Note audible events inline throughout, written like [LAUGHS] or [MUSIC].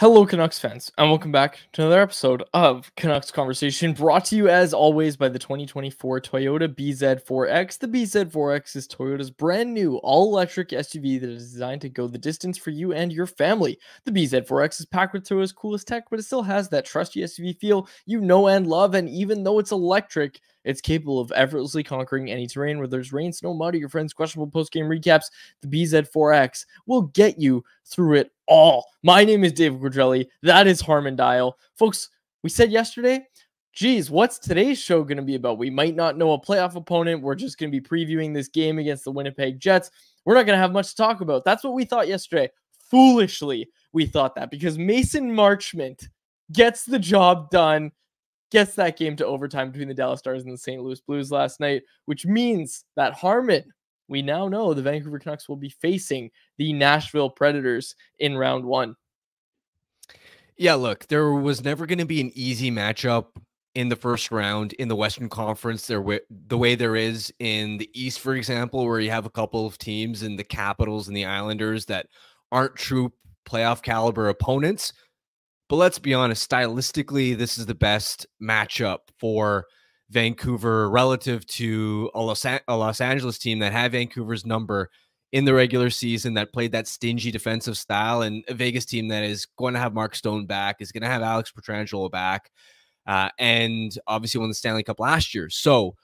Hello, Canucks fans, and welcome back to another episode of Canucks Conversation, brought to you as always by the 2024 Toyota BZ4X. The BZ4X is Toyota's brand new all electric SUV that is designed to go the distance for you and your family. The BZ4X is packed with Toyota's coolest tech, but it still has that trusty SUV feel you know and love. And even though it's electric, it's capable of effortlessly conquering any terrain, whether there's rain, snow, mud, or your friends' questionable post game recaps. The BZ4X will get you through it all. My name is Dave Quadrelli. That is Harman Dayal. Folks, we said yesterday, geez, what's today's show going to be about? We might not know a playoff opponent. We're just going to be previewing this game against the Winnipeg Jets. We're not going to have much to talk about. That's what we thought yesterday. Foolishly, we thought that because Mason Marchment gets the job done gets that game to overtime between the Dallas Stars and the St. Louis Blues last night, which means that Harman, we now know the Vancouver Canucks will be facing the Nashville Predators in round one. Yeah, look, there was never going to be an easy matchup in the first round in the Western Conference. There, the way there is in the East, for example, where you have a couple of teams in the Capitals and the Islanders that aren't true playoff caliber opponents. But let's be honest, stylistically, this is the best matchup for Vancouver relative to a Los, a Los Angeles team that had Vancouver's number in the regular season that played that stingy defensive style, and a Vegas team that is going to have Mark Stone back, is going to have Alex Pietrangelo back, uh, and obviously won the Stanley Cup last year. So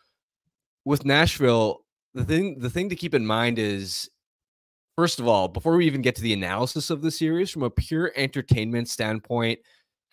with Nashville, the thing the thing to keep in mind is First of all, before we even get to the analysis of the series, from a pure entertainment standpoint,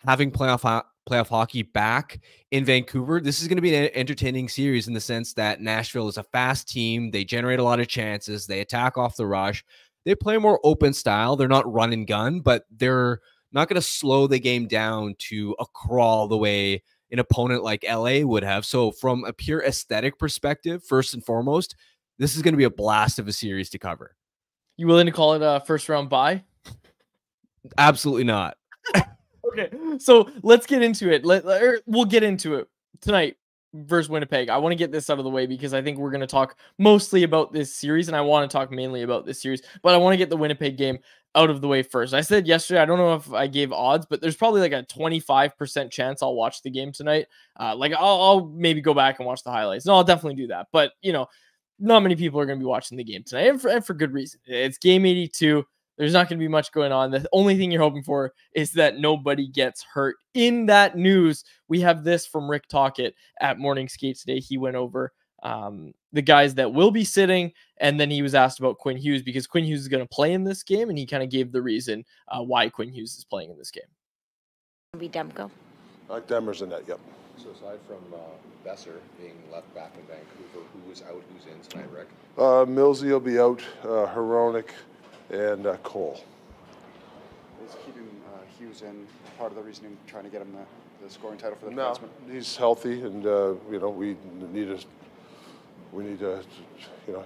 having playoff ho- playoff hockey back in Vancouver, this is going to be an entertaining series in the sense that Nashville is a fast team. They generate a lot of chances. They attack off the rush. They play a more open style. They're not run and gun, but they're not going to slow the game down to a crawl the way an opponent like LA would have. So, from a pure aesthetic perspective, first and foremost, this is going to be a blast of a series to cover. You willing to call it a first round buy? Absolutely not. [LAUGHS] okay, so let's get into it. Let, er, we'll get into it tonight versus Winnipeg. I want to get this out of the way because I think we're going to talk mostly about this series, and I want to talk mainly about this series. But I want to get the Winnipeg game out of the way first. I said yesterday, I don't know if I gave odds, but there's probably like a 25% chance I'll watch the game tonight. Uh, like I'll, I'll maybe go back and watch the highlights. No, I'll definitely do that. But you know, not many people are going to be watching the game tonight, and for, and for good reason. It's game 82. There's not going to be much going on. The only thing you're hoping for is that nobody gets hurt. In that news, we have this from Rick Tocchet at Morning Skate today. He went over um, the guys that will be sitting, and then he was asked about Quinn Hughes because Quinn Hughes is going to play in this game, and he kind of gave the reason uh, why Quinn Hughes is playing in this game. Be Demko. Uh, Demmer's in that, yep. So aside from uh, Boeser being left back in Vancouver, who is out, who's in tonight, Rick? Uh, Millsy will be out, uh, Hronek, and uh, Cole. Is keeping uh, Hughes in part of the reasoning trying to get him the, the scoring title for the no, defenseman? he's healthy, and uh, you know we need to we need to you know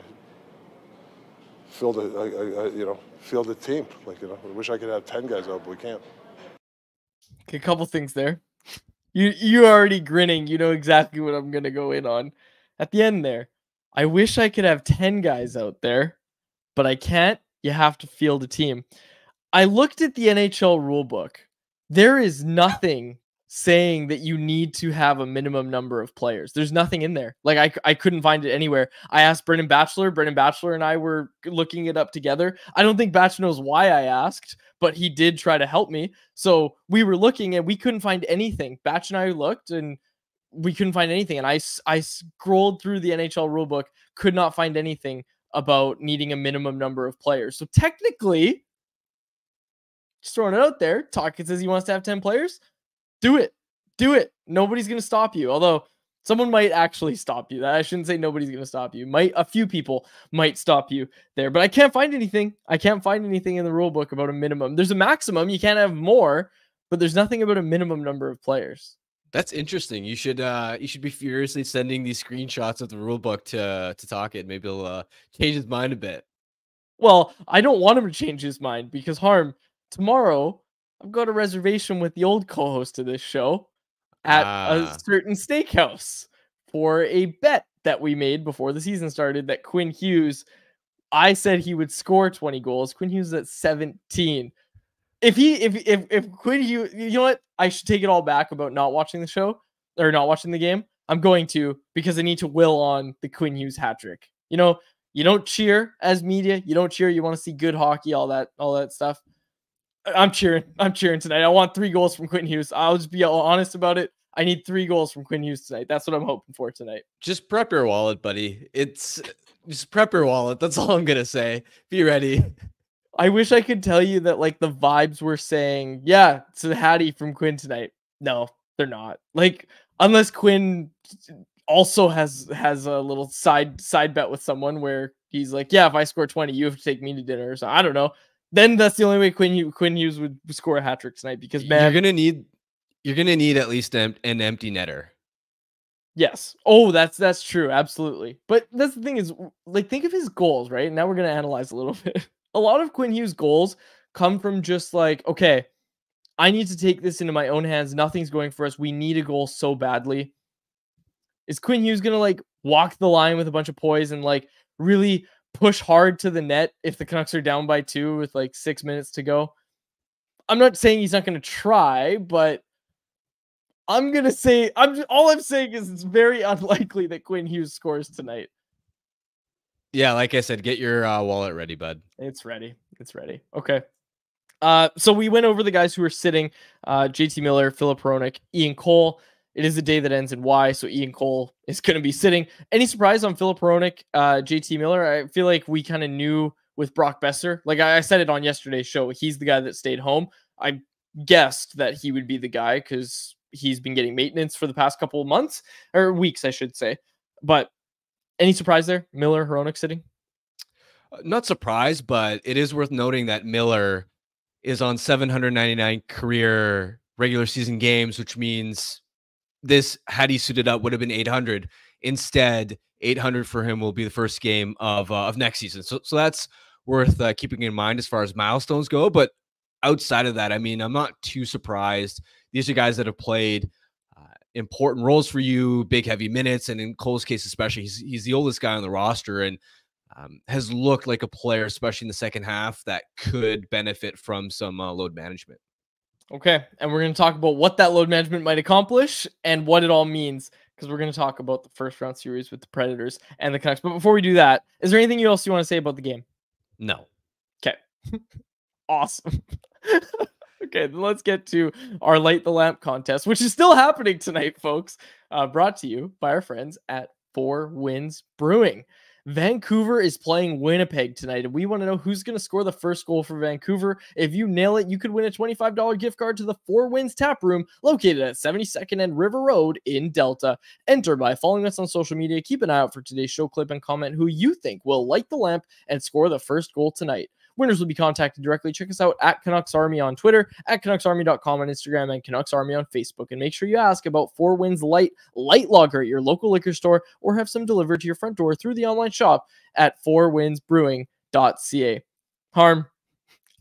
fill the uh, uh, you know fill the team. Like you know, I wish I could have ten guys out, but we can't. Okay, a couple things there. You you already grinning. You know exactly what I'm gonna go in on. At the end there, I wish I could have 10 guys out there, but I can't. You have to field a team. I looked at the NHL rulebook. There is nothing saying that you need to have a minimum number of players. There's nothing in there. Like I, I couldn't find it anywhere. I asked Brendan Batchelor. Brendan Batchelor and I were looking it up together. I don't think Batch knows why I asked, but he did try to help me. So we were looking and we couldn't find anything. Batch and I looked and we couldn't find anything. And I, I scrolled through the NHL rulebook, could not find anything about needing a minimum number of players. So technically, just throwing it out there, Tocchet says he wants to have 10 players. Do it. Do it. Nobody's going to stop you. Although someone might actually stop you. I shouldn't say nobody's going to stop you. Might a few people might stop you there, but I can't find anything. I can't find anything in the rule book about a minimum. There's a maximum. You can't have more, but there's nothing about a minimum number of players. That's interesting. You should uh you should be furiously sending these screenshots of the rule book to to Tocchet. Maybe he'll uh, change his mind a bit. Well, I don't want him to change his mind because harm tomorrow I've got a reservation with the old co-host of this show at a Ah. certain steakhouse for a bet that we made before the season started that Quinn Hughes I said he would score 20 goals. Quinn Hughes is at 17. if he if if if Quinn Hughes, you know what? I should take it all back about not watching the show or not watching the game. I'm going to because I need to will on the Quinn Hughes hat trick. You know, you don't cheer as media. You don't cheer. You want to see good hockey, all that, all that stuff. I'm cheering. I'm cheering tonight. I want three goals from Quinn Hughes. I'll just be honest about it. I need three goals from Quinn Hughes tonight. That's what I'm hoping for tonight. Just prep your wallet, buddy. It's just prep your wallet. That's all I'm gonna say. Be ready. I wish I could tell you that like the vibes were saying, yeah, it's a Hattie from Quinn tonight. No, they're not. Like unless Quinn also has has a little side side bet with someone where he's like, yeah, if I score 20, you have to take me to dinner So. I don't know. Then that's the only way Quinn Quinn Hughes would score a hat trick tonight because man, you're gonna need you're gonna need at least an, an empty netter. Yes. Oh, that's that's true. Absolutely. But that's the thing is, like, think of his goals, right? Now we're gonna analyze a little [LAUGHS] bit. a lot of Quinn Hughes' goals come from just like, okay, I need to take this into my own hands. Nothing's going for us. We need a goal so badly. Is Quinn Hughes gonna like walk the line with a bunch of poise and like really push hard to the net if the Canucks are down by two with like six minutes to go? I'm not saying he's not gonna try, but I'm gonna say I'm just, all I'm saying is it's very [LAUGHS] unlikely that Quinn Hughes scores tonight. Yeah, like I said, get your uh, wallet ready, bud. It's ready. It's ready. Okay. Uh, so we went over the guys who are sitting: uh, JT Miller, Filip Hronek, Ian Cole. It is the day that ends in Y, so Ian Cole is going to be sitting. Any surprise on Philip Hronek, uh, JT Miller? I feel like we kind of knew with Brock Boeser. Like I, I said it on yesterday's show, he's the guy that stayed home. I guessed that he would be the guy because he's been getting maintenance for the past couple of months or weeks, I should say. But any surprise there? Miller, Hronek sitting? Uh, not surprised, but it is worth noting that Miller is on 799 career regular season games, which means this, had he suited up, would have been 800. Instead, 800 for him will be the first game of uh, of next season. So, so that's worth uh, keeping in mind as far as milestones go. But outside of that, I mean, I'm not too surprised. These are guys that have played uh, important roles for you, big heavy minutes, and in Cole's case especially, he's he's the oldest guy on the roster and um, has looked like a player, especially in the second half, that could benefit from some uh, load management. Okay, and we're going to talk about what that load management might accomplish and what it all means because we're going to talk about the first round series with the Predators and the Canucks. But before we do that, is there anything you else you want to say about the game? No. Okay. [LAUGHS] awesome. [LAUGHS] okay, then let's get to our light the lamp contest, which is still happening tonight, folks. Uh, brought to you by our friends at Four Winds Brewing. Vancouver is playing Winnipeg tonight, and we want to know who's going to score the first goal for Vancouver. If you nail it, you could win a $25 gift card to the Four Winds Tap Room located at 72nd and River Road in Delta. Enter by following us on social media. Keep an eye out for today's show clip and comment who you think will light the lamp and score the first goal tonight. Winners will be contacted directly. Check us out at Canucks Army on Twitter, at CanucksArmy.com on Instagram, and Canucks Army on Facebook. And make sure you ask about Four Winds Light Light Lager at your local liquor store or have some delivered to your front door through the online shop at fourwindsbrewing.ca. Harm,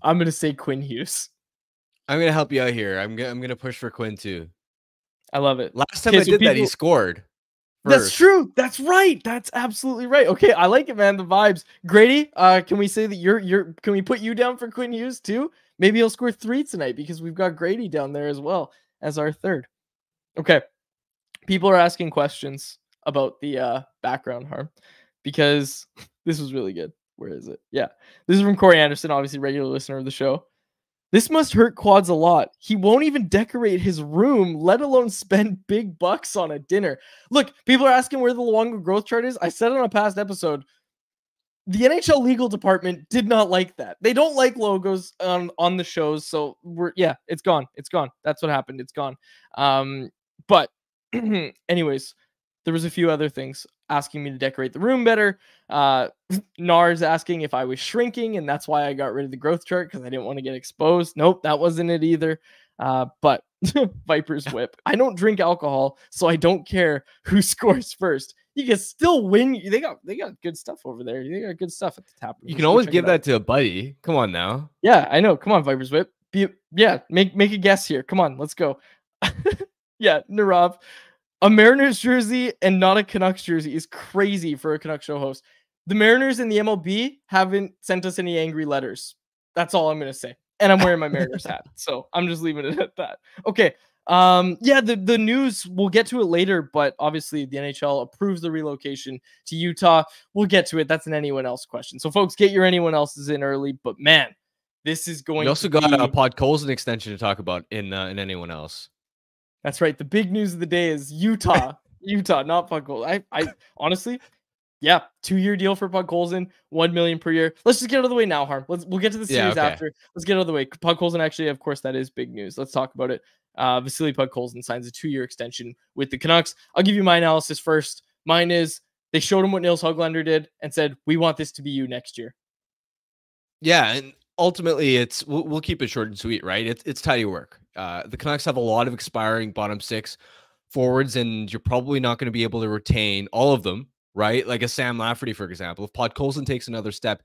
I'm going to say Quinn Hughes. I'm going to help you out here. I'm, I'm going to push for Quinn too. I love it. Last time okay, I so did people... that, he scored. First. That's true. That's right. That's absolutely right. Okay, I like it, man. The vibes. Grady, uh, can we say that you're you're can we put you down for Quinn Hughes too? Maybe he'll score three tonight because we've got Grady down there as well as our third. Okay. People are asking questions about the uh background harm because [LAUGHS] this was really good. Where is it? Yeah. This is from Corey Anderson, obviously regular listener of the show. This must hurt Quads a lot. He won't even decorate his room, let alone spend [LAUGHS] big bucks on a dinner. Look, people are asking where the Luongo growth chart is. I said on a past episode, the NHL legal department did not like that. They don't like logos on on the shows, so we're yeah, it's gone. It's gone. That's what happened. It's gone. Um, but [CLEARS THROAT] anyways, there was a few other things asking me to decorate the room better. Uh, [LAUGHS] Nars asking if I was shrinking, and that's why I got rid of the growth chart because I didn't want to get exposed. Nope, that wasn't it either. Uh, but [LAUGHS] Viper's [LAUGHS] Whip. I don't drink alcohol, so I don't care who scores first. You can still win. They got they got good stuff over there. They got good stuff at the tap. You can always give that to a buddy. Come on now. Yeah, I know. Come on, Viper's Whip. Be, yeah, make make a guess here. Come on, let's go. yeah, Narav. A Mariners jersey and not a Canucks jersey is crazy for a Canucks show host. The Mariners and the MLB haven't sent us any angry letters. That's all I'm going to say. and I'm wearing my Mariners hat. [LAUGHS] So I'm just leaving it at that. Okay. Um, yeah, the, the news, we'll get to it later, but obviously the NHL approves the relocation to Utah. We'll get to it. That's an anyone else question. So, folks, get your anyone else's in early. But man, this is going We also got be... a Podkolzin extension to talk about in uh, in anyone else. That's right. The big news of the day is Utah. [LAUGHS] Utah, not Podkolzin. I, I honestly, yeah, two year deal for Podkolzin, one million per year. Let's just get out of the way now, Harm. Let's we'll get to the Yeah, series okay. after. Let's get out of the way. Podkolzin actually, of course, that is big news. Let's talk about it. Uh, Vasily Podkolzin signs a two year extension with the Canucks. I'll give you my analysis first. Mine is they showed him what Nils Höglander did and said, "We want this to be you next year." Yeah, and ultimately, it's we'll, we'll keep it short and sweet, right? It's it's tidy work. Uh, the Canucks have a lot of expiring bottom six forwards, and you're probably not going to be able to retain all of them, right? Like a Sam Lafferty, for example. If Podkolzin takes another step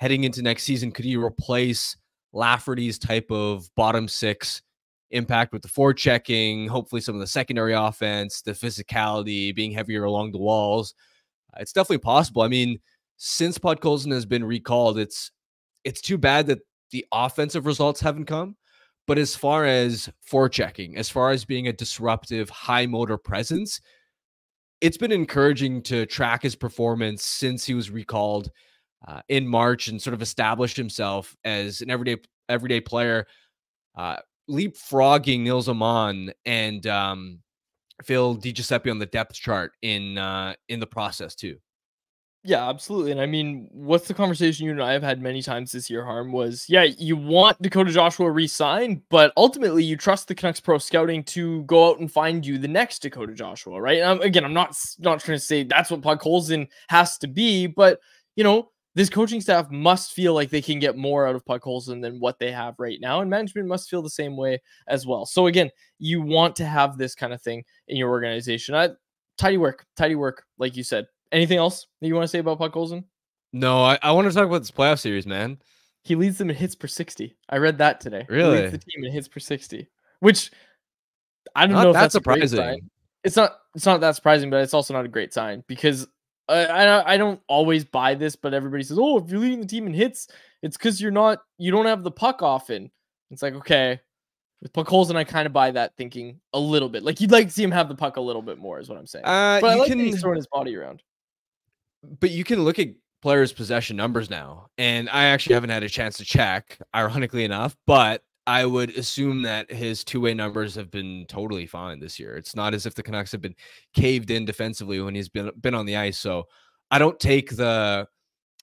heading into next season, could he replace Lafferty's type of bottom six impact with the forechecking, hopefully some of the secondary offense, the physicality, being heavier along the walls? It's definitely possible. I mean, since Podkolzin has been recalled, it's it's too bad that the offensive results haven't come. But as far as forechecking, as far as being a disruptive, high motor presence, it's been encouraging to track his performance since he was recalled uh, in March and sort of established himself as an everyday everyday player, uh, leapfrogging Nils Aman and um, Phil DiGiuseppe on the depth chart in uh, in the process too. Yeah, absolutely. And I mean, what's the conversation you and I have had many times this year, Harm, was yeah, you want Dakota Joshua re-sign, but ultimately you trust the Canucks pro scouting to go out and find you the next Dakota Joshua, right? And I'm, again, I'm not not trying to say that's what Podkolzin has to be, but you know, this coaching staff must feel like they can get more out of Podkolzin than what they have right now, and management must feel the same way as well. So again, you want to have this kind of thing in your organization. I, tidy work, tidy work, like you said. Anything else that you want to say about Podkolzin? No, I, I want to talk about this playoff series, man. He leads them in hits per 60. I read that today. He Really? leads the team in hits per 60, which I don't Not know if that that's surprising. sign. It's not it's not that surprising, but it's also not a great sign because I I, I don't always buy this, but everybody says, "Oh, if you're leading the team in hits, it's because you're not you don't have the puck often." It's like okay, with puck holes, and I kind of buy that thinking a little bit. Like you'd like to see him have the puck a little bit more, is what I'm saying. Uh, but I you like can, that he's throwing his body around. But you can look at players' possession numbers now, and I actually haven't had a chance to check, ironically enough, but I would assume that his two-way numbers have been totally fine this year. It's not as if the Canucks have been caved in defensively when he's been been on the ice. So I don't take the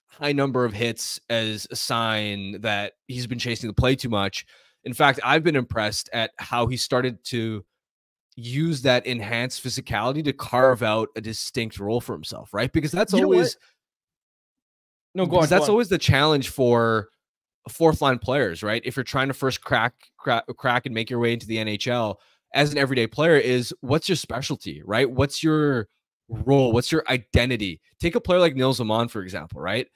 high number of hits as a sign that he's been chasing the play too much. In fact, I've been impressed at how he started to use that enhanced physicality to carve out a distinct role for himself, right? Because that's You always No, go on. because go that's on. always the challenge for fourth line players, right? If you're trying to first crack, crack crack and make your way into the NHL as an everyday player, is what's your specialty, right? What's your role? What's your identity? Take a player like Nils Aman, for example, right?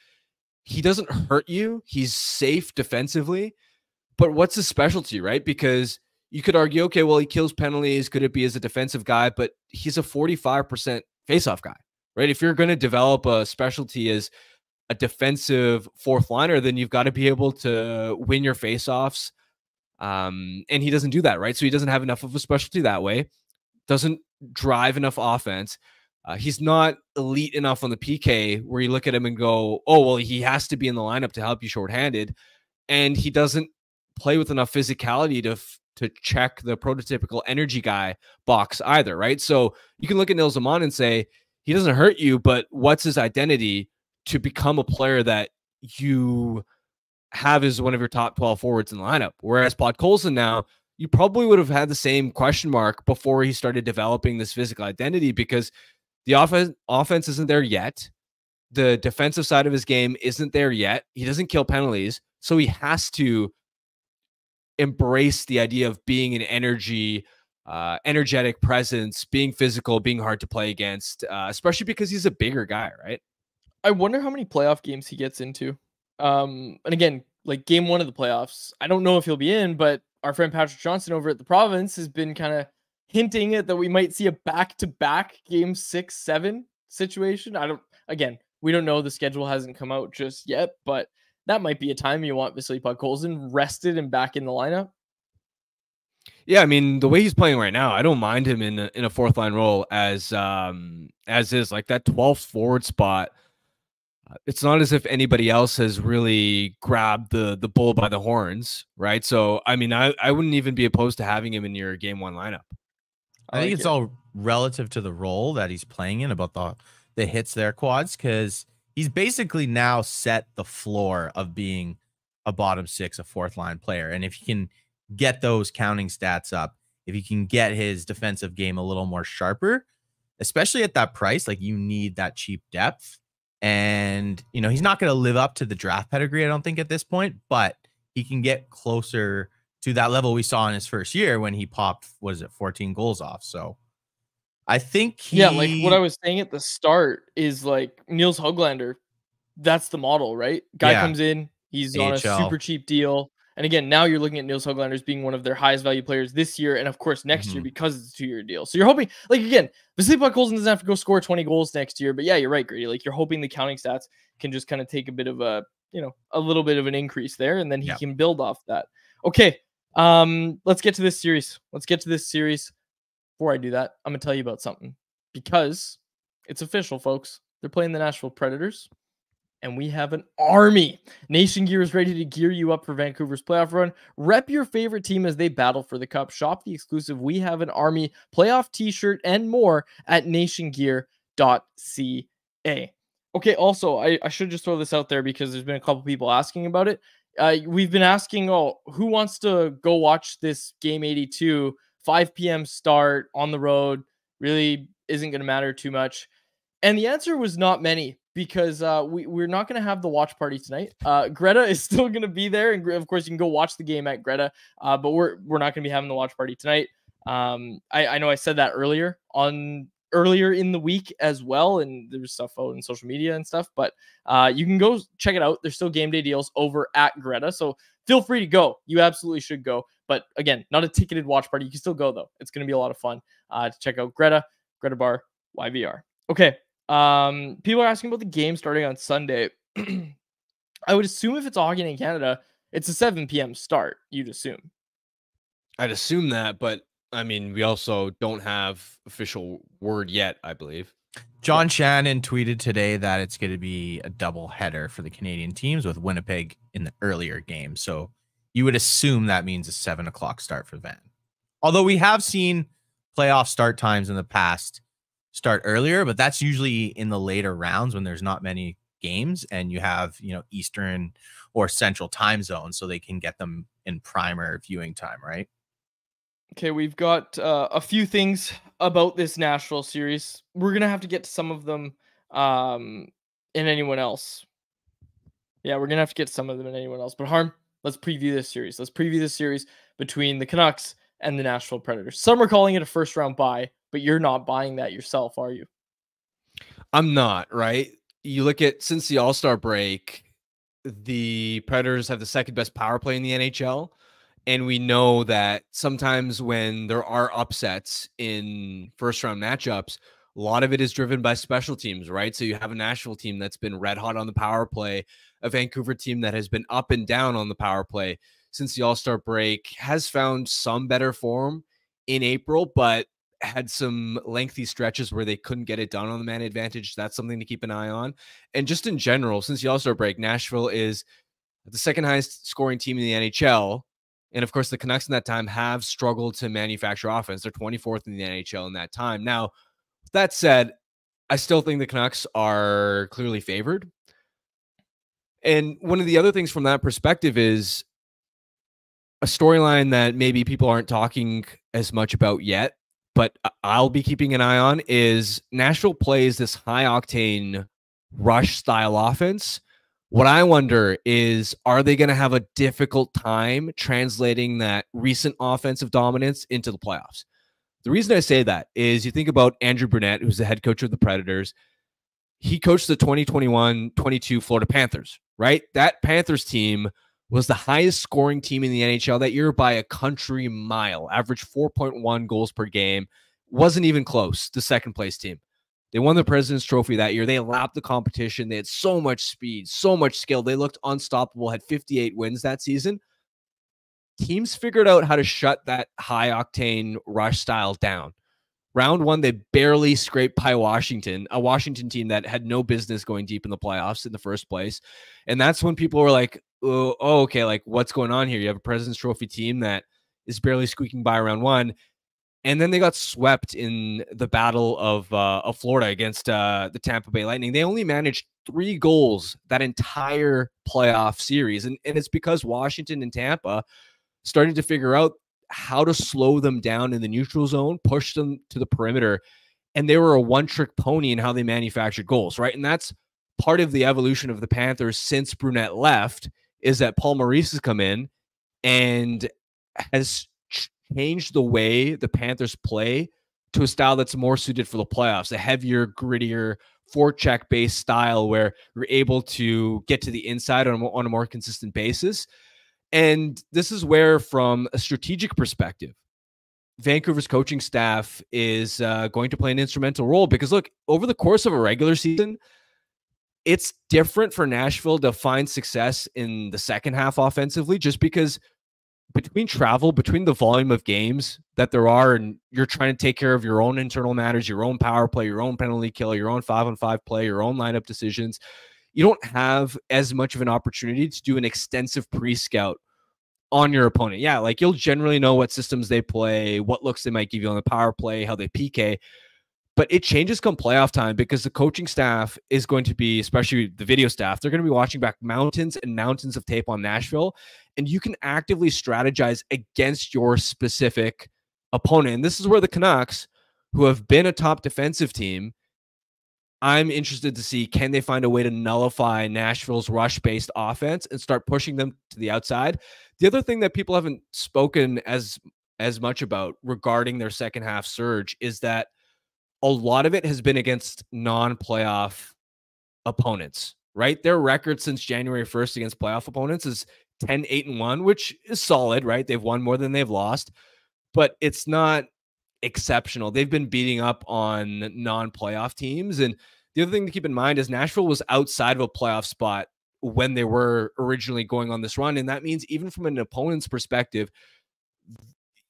He doesn't hurt you. He's safe defensively, but what's his specialty, right? Because you could argue, okay, well, he kills penalties. Could it be as a defensive guy? But he's a 45% faceoff guy, right? If you're going to develop a specialty as a defensive fourth liner, then you've got to be able to win your faceoffs. Um, and he doesn't do that, right? So he doesn't have enough of a specialty that way, doesn't drive enough offense. Uh, he's not elite enough on the PK where you look at him and go, oh, well, he has to be in the lineup to help you shorthanded. And he doesn't play with enough physicality to to check the prototypical energy guy box either, right? So you can look at Nils Aman and say, he doesn't hurt you, but what's his identity to become a player that you have as one of your top 12 forwards in the lineup? Whereas Podkolzin now, you probably would have had the same question mark before he started developing this physical identity because the offense offense isn't there yet. The defensive side of his game isn't there yet. He doesn't kill penalties, so he has to embrace the idea of being an energy, uh, energetic presence, being physical, being hard to play against, uh, especially because he's a bigger guy, right? I wonder how many playoff games he gets into. Um, and again, like game one of the playoffs, I don't know if he'll be in, but our friend Patrick Johnston over at the province has been kind of hinting at that we might see a back to back game six, seven situation. I don't, again, we don't know. The schedule hasn't come out just yet, but that might be a time you want Vasily Podkolzin rested and back in the lineup. Yeah, I mean the way he's playing right now, I don't mind him in a, in a fourth line role as um as is like that 12th forward spot. uh, It's not as if anybody else has really grabbed the the bull by the horns, right? So I mean, I I wouldn't even be opposed to having him in your game one lineup. I think like it's it. all relative to the role that he's playing in about the the hits there quads because he's basically now set the floor of being a bottom six, a fourth line player. And if he can get those counting stats up, if he can get his defensive game a little more sharper, especially at that price, like you need that cheap depth. And you know, he's not going to live up to the draft pedigree, I don't think, at this point, but he can get closer to that level we saw in his first year when he popped, what is it, 14 goals off. So I think he, Yeah, like what I was saying at the start is like Nils Höglander. That's the model, right? Guy Yeah. comes in, he's on a super cheap deal. And again, now you're looking at Nils Höglander as being one of their highest value players this year, and of course next year Mhm. because it's a two year deal. So you're hoping, like again, Vasily Podkolzin doesn't have to go score 20 goals next year, but yeah, you're right, Grady. Like you're hoping the counting stats can just kind of take a bit of a, you know, a little bit of an increase there, and then he Yeah. can build off that. Okay, um, let's get to this series. Let's get to this series. Before I do that, I'm gonna tell you about something because it's official, folks. They're playing the Nashville Predators, and we have an army. Nation Gear is ready to gear you up for Vancouver's playoff run. Rep your favorite team as they battle for the cup. Shop the exclusive We Have an Army playoff t shirt and more at nationgear.ca. Okay, also, I, I should just throw this out there because there's been a couple people asking about it. Uh, we've been asking, oh, who wants to go watch this game 82, 5 p.m. start on the road? Really isn't going to matter too much. And the answer was not many because uh, we, we're not going to have the watch party tonight. Uh, Greta is [LAUGHS] still going to be there. And of course, you can go watch the game at Greta, uh, but we're, we're not going to be having the watch party tonight. Um, I, I know I said that earlier on earlier in the week as well, and there's stuff out in social media and stuff. But uh, you can go check it out. There's still game day deals over at Greta, so feel free to go. You absolutely should go. But again, not a ticketed watch party. You can still go though. It's going to be a lot of fun uh, to check out Greta, Greta Bar, YVR. Okay. Um, people are asking about the game starting on Sunday. [CLEARS THROAT] I would assume if it's hockey in Canada, it's a 7 p.m. start. You'd assume. I'd assume that, but I mean, we also don't have official word yet. I believe. John Shannon tweeted today that it's going to be a double header for the Canadian teams with Winnipeg in the earlier game. So you would assume that means a seven o'clock start for Van. Although we have seen playoff start times in the past start earlier, but that's usually in the later rounds when there's not many games and you have, you know, Eastern or Central time zones so they can get them in primer viewing time, right? Okay, we've got uh, a few things about this Nashville series. We're gonna have to get to some of them um, in anyone else. Yeah, we're gonna have to get some of them in anyone else. But harm, let's preview this series. Let's preview this series between the Canucks and the Nashville Predators. Some are calling it a first round buy, but you're not buying that yourself, are you? I'm not right. You look at since the All Star break, the Predators have the second best power play in the NHL. And we know that sometimes when there are upsets in first round matchups, a lot of it is driven by special teams, right? So you have a Nashville team that's been red hot on the power play, a Vancouver team that has been up and down on the power play since the All Star break, has found some better form in April, but had some lengthy stretches where they couldn't get it done on the man advantage. That's something to keep an eye on. And just in general, since the All Star break, Nashville is the second highest scoring team in the NHL. And of course, the Canucks in that time have struggled to manufacture offense. They're 24th in the NHL in that time. Now, that said, I still think the Canucks are clearly favored. And one of the other things from that perspective is a storyline that maybe people aren't talking as much about yet, but I'll be keeping an eye on is Nashville plays this high octane rush style offense. What I wonder is are they going to have a difficult time translating that recent offensive dominance into the playoffs? The reason I say that is you think about Andrew Brunette, who's the head coach of the Predators. He coached the 2021 22 Florida Panthers, right? That Panthers team was the highest scoring team in the NHL that year by a country mile, averaged 4.1 goals per game, wasn't even close, the second place team. They won the President's Trophy that year. They lapped the competition. They had so much speed, so much skill. They looked unstoppable, had 58 wins that season. Teams figured out how to shut that high octane rush style down. Round one, they barely scraped by Washington, a Washington team that had no business going deep in the playoffs in the first place. And that's when people were like, oh, oh okay, like what's going on here? You have a President's Trophy team that is barely squeaking by round one and then they got swept in the battle of uh, of Florida against uh, the Tampa Bay Lightning. They only managed three goals that entire playoff series, and and it's because Washington and Tampa started to figure out how to slow them down in the neutral zone, push them to the perimeter, and they were a one trick pony in how they manufactured goals, right? And that's part of the evolution of the Panthers since Brunette left is that Paul Maurice has come in and has changed the way the Panthers play to a style that's more suited for the playoffs, a heavier, grittier, forecheck based style where you're able to get to the inside on a more consistent basis. And this is where, from a strategic perspective, Vancouver's coaching staff is uh, going to play an instrumental role because, look, over the course of a regular season, it's different for Nashville to find success in the second half offensively just because between travel, between the volume of games that there are, and you're trying to take care of your own internal matters, your own power play, your own penalty kill, your own five on five play, your own lineup decisions, you don't have as much of an opportunity to do an extensive pre scout on your opponent. Yeah, like you'll generally know what systems they play, what looks they might give you on the power play, how they PK. But it changes come playoff time because the coaching staff is going to be, especially the video staff, they're going to be watching back mountains and mountains of tape on Nashville. And you can actively strategize against your specific opponent. And this is where the Canucks, who have been a top defensive team, I'm interested to see can they find a way to nullify Nashville's rush based offense and start pushing them to the outside. The other thing that people haven't spoken as as much about regarding their second half surge is that a lot of it has been against non-playoff opponents, right? Their record since January 1st against playoff opponents is 10 8 and 1, which is solid, right? They've won more than they've lost, but it's not exceptional. They've been beating up on non-playoff teams and the other thing to keep in mind is Nashville was outside of a playoff spot when they were originally going on this run and that means even from an opponent's perspective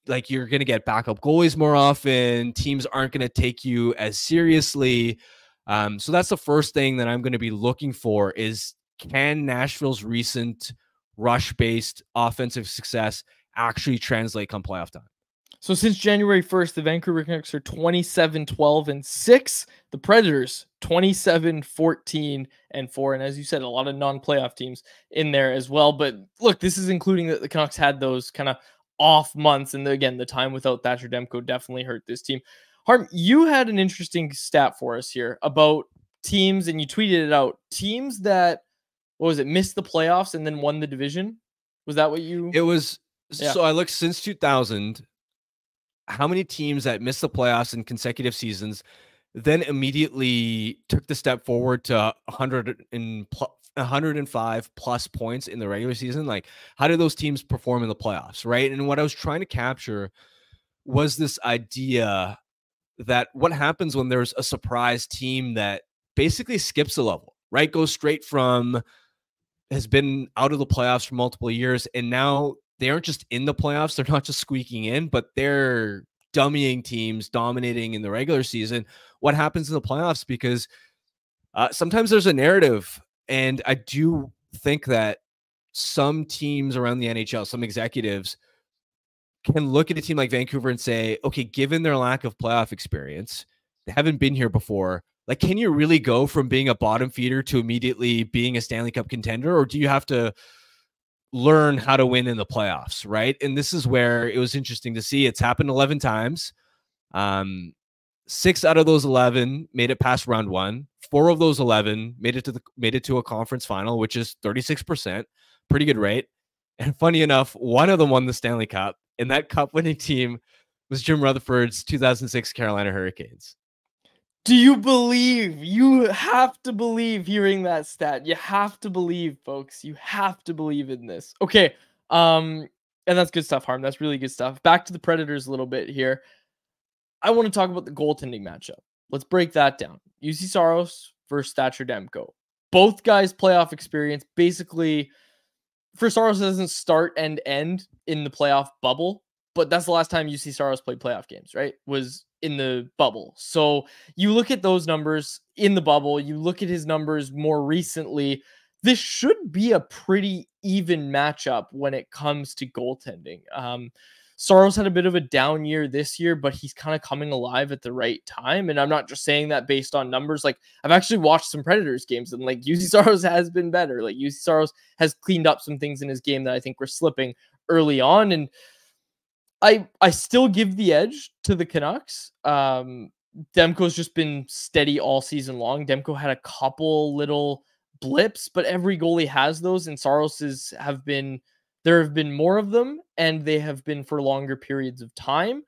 like you're going to get backup goalies more often. Teams aren't going to take you as seriously. Um, so that's the first thing that I'm going to be looking for is can Nashville's recent rush-based offensive success actually translate come playoff time? So since January 1st, the Vancouver Canucks are 27 12 and 6. The Predators 27 14 and 4. And as you said, a lot of non-playoff teams in there as well. But look, this is including that the Canucks had those kind of off months. And again, the time without Thatcher Demko definitely hurt this team. Harm, you had an interesting stat for us here about teams, and you tweeted it out. Teams that, what was it, missed the playoffs and then won the division? Was that what you? It was. Yeah. So I looked since 2000, how many teams that missed the playoffs in consecutive seasons then immediately took the step forward to 100 and 105 plus points in the regular season. Like, how did those teams perform in the playoffs? Right. And what I was trying to capture was this idea that what happens when there's a surprise team that basically skips a level, right? Goes straight from has been out of the playoffs for multiple years. And now they aren't just in the playoffs, they're not just squeaking in, but they're dummying teams, dominating in the regular season. What happens in the playoffs? Because uh, sometimes there's a narrative and I do think that some teams around the NHL, some executives can look at a team like Vancouver and say, okay, given their lack of playoff experience, they haven't been here before. Like, can you really go from being a bottom feeder to immediately being a Stanley Cup contender? Or do you have to learn how to win in the playoffs? Right. And this is where it was interesting to see. It's happened 11 times. Um, six out of those 11 made it past round one four of those 11 made it to the made it to a conference final which is 36% pretty good rate and funny enough one of them won the stanley cup and that cup winning [LAUGHS] team was jim rutherford's 2006 carolina hurricanes do you believe you have to believe hearing that stat you have to believe folks you have to believe in this okay um and that's good stuff harm that's really good stuff back to the predators a little bit here I want to talk about the goaltending matchup let's break that down. Juuse Saros versus Thatcher Demko. Both guys playoff experience. Basically, for Saros doesn't start and end in the playoff bubble, but that's the last time Juuse Saros played playoff games, right? Was in the bubble. So you look at those numbers in the bubble, you look at his numbers more recently. This should be a pretty even matchup when it comes to goaltending. Um, Saros had a bit of a down year this year, but he's kind of coming alive at the right time. And I'm not just saying that based on numbers. Like I've actually watched some Predators games, and like [LAUGHS] Juuse Saros has been better. Like Juuse Saros has cleaned up some things in his game that I think were slipping early on. And I I still give the edge to the Canucks. Um, Demko's just been steady all season long. Demko had a couple little blips, but every goalie has those, and Saros's have been there have been more of them, and they have been for longer periods of time.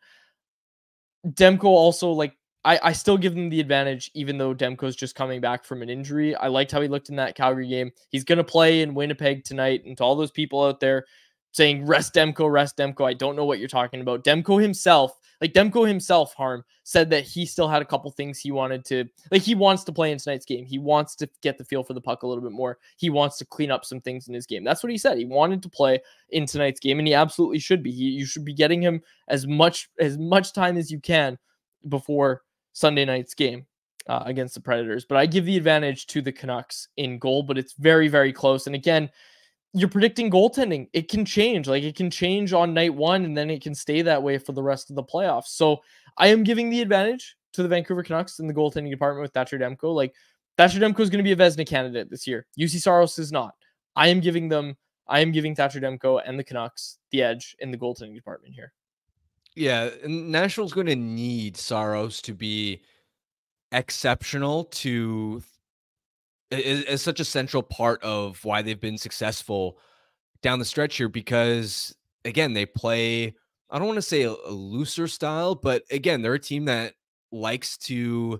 Demko also like I, I still give them the advantage, even though Demko's just coming back from an injury. I liked how he looked in that Calgary game. He's gonna play in Winnipeg tonight, and to all those people out there saying rest Demko, rest Demko. I don't know what you're talking about. Demko himself, like Demko himself, harm said that he still had a couple things he wanted to like. He wants to play in tonight's game. He wants to get the feel for the puck a little bit more. He wants to clean up some things in his game. That's what he said. He wanted to play in tonight's game, and he absolutely should be. He, you should be getting him as much as much time as you can before Sunday night's game. Uh, against the Predators, but I give the advantage to the Canucks in goal, but it's very, very close. And again, you're predicting goaltending. It can change. Like it can change on night one and then it can stay that way for the rest of the playoffs. So I am giving the advantage to the Vancouver Canucks in the goaltending department with Thatcher Demko. Like Thatcher Demko is going to be a Vezina candidate this year. Juuse Saros is not. I am giving them, I am giving Thatcher Demko and the Canucks the edge in the goaltending department here. Yeah, Nashville's going to need Saros to be exceptional to is, is such a central part of why they've been successful down the stretch here because again they play I don't want to say a, a, looser style, but again they're a team that likes to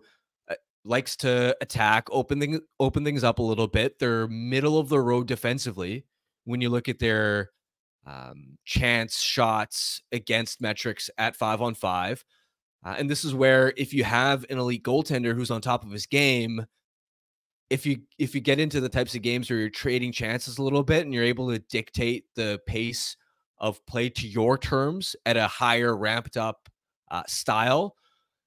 uh, likes to attack, open things open things up a little bit. They're middle of the road defensively when you look at their um, chance shots against metrics at five on five. Uh, and this is where if you have an elite goaltender who's on top of his game, if you if you get into the types of games where you're trading chances a little bit and you're able to dictate the pace of play to your terms at a higher ramped up uh, style,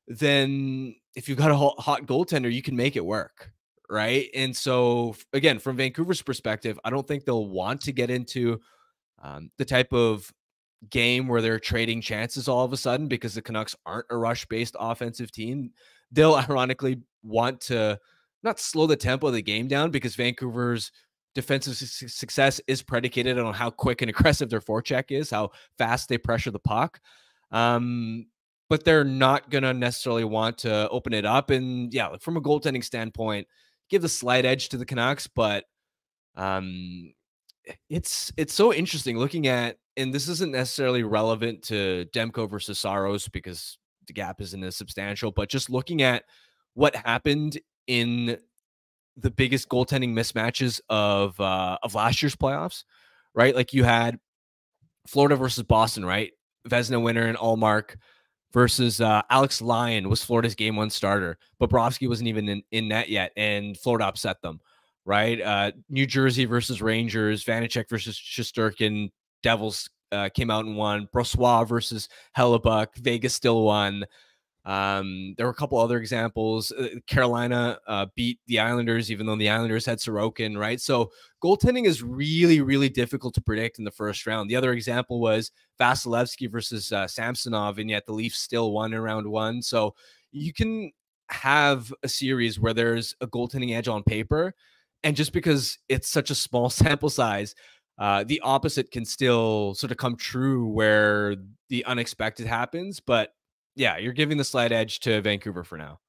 then if you've got a hot goaltender, you can make it work, right? And so again, from Vancouver's perspective, I don't think they'll want to get into um, the type of game where they're trading chances all of a sudden because the Canucks aren't a rush based offensive team. They'll ironically want to not slow the tempo of the game down because Vancouver's defensive su- success is predicated on how quick and [LAUGHS] aggressive their forecheck is, how fast they pressure the puck. Um, but they're not going to necessarily want to open it up. And yeah, from a goaltending standpoint, give the slight edge to the Canucks, but um, it's it's so interesting looking at, and this isn't necessarily relevant to Demko versus Saros because the gap isn't as substantial, but just looking at what happened in the biggest goaltending mismatches of uh, of last year's playoffs, right? Like you had Florida versus Boston, right? Vezina winner and Ullmark versus uh, Alex Lyon was Florida's game one starter. Bobrovsky wasn't even in, in net yet, and Florida upset them, right? Uh, New Jersey versus Rangers, Vanecek versus Shesterkin, Devils uh, came out and won. Brossoit versus Hellebuyck, Vegas still won. Um, there were a couple other examples. Uh, Carolina uh, beat the Islanders, even though the Islanders had Sorokin, right? So goaltending is really, really difficult to predict in the first round. The other example was Vasilevskiy versus uh, Samsonov, and yet the Leafs still won in round one. So you can have a series where there's a goaltending edge on paper, and just because it's such a small [LAUGHS] sample size, uh, the opposite can still sort of come true where the unexpected happens, but yeah, you're giving the slight edge to Vancouver for now.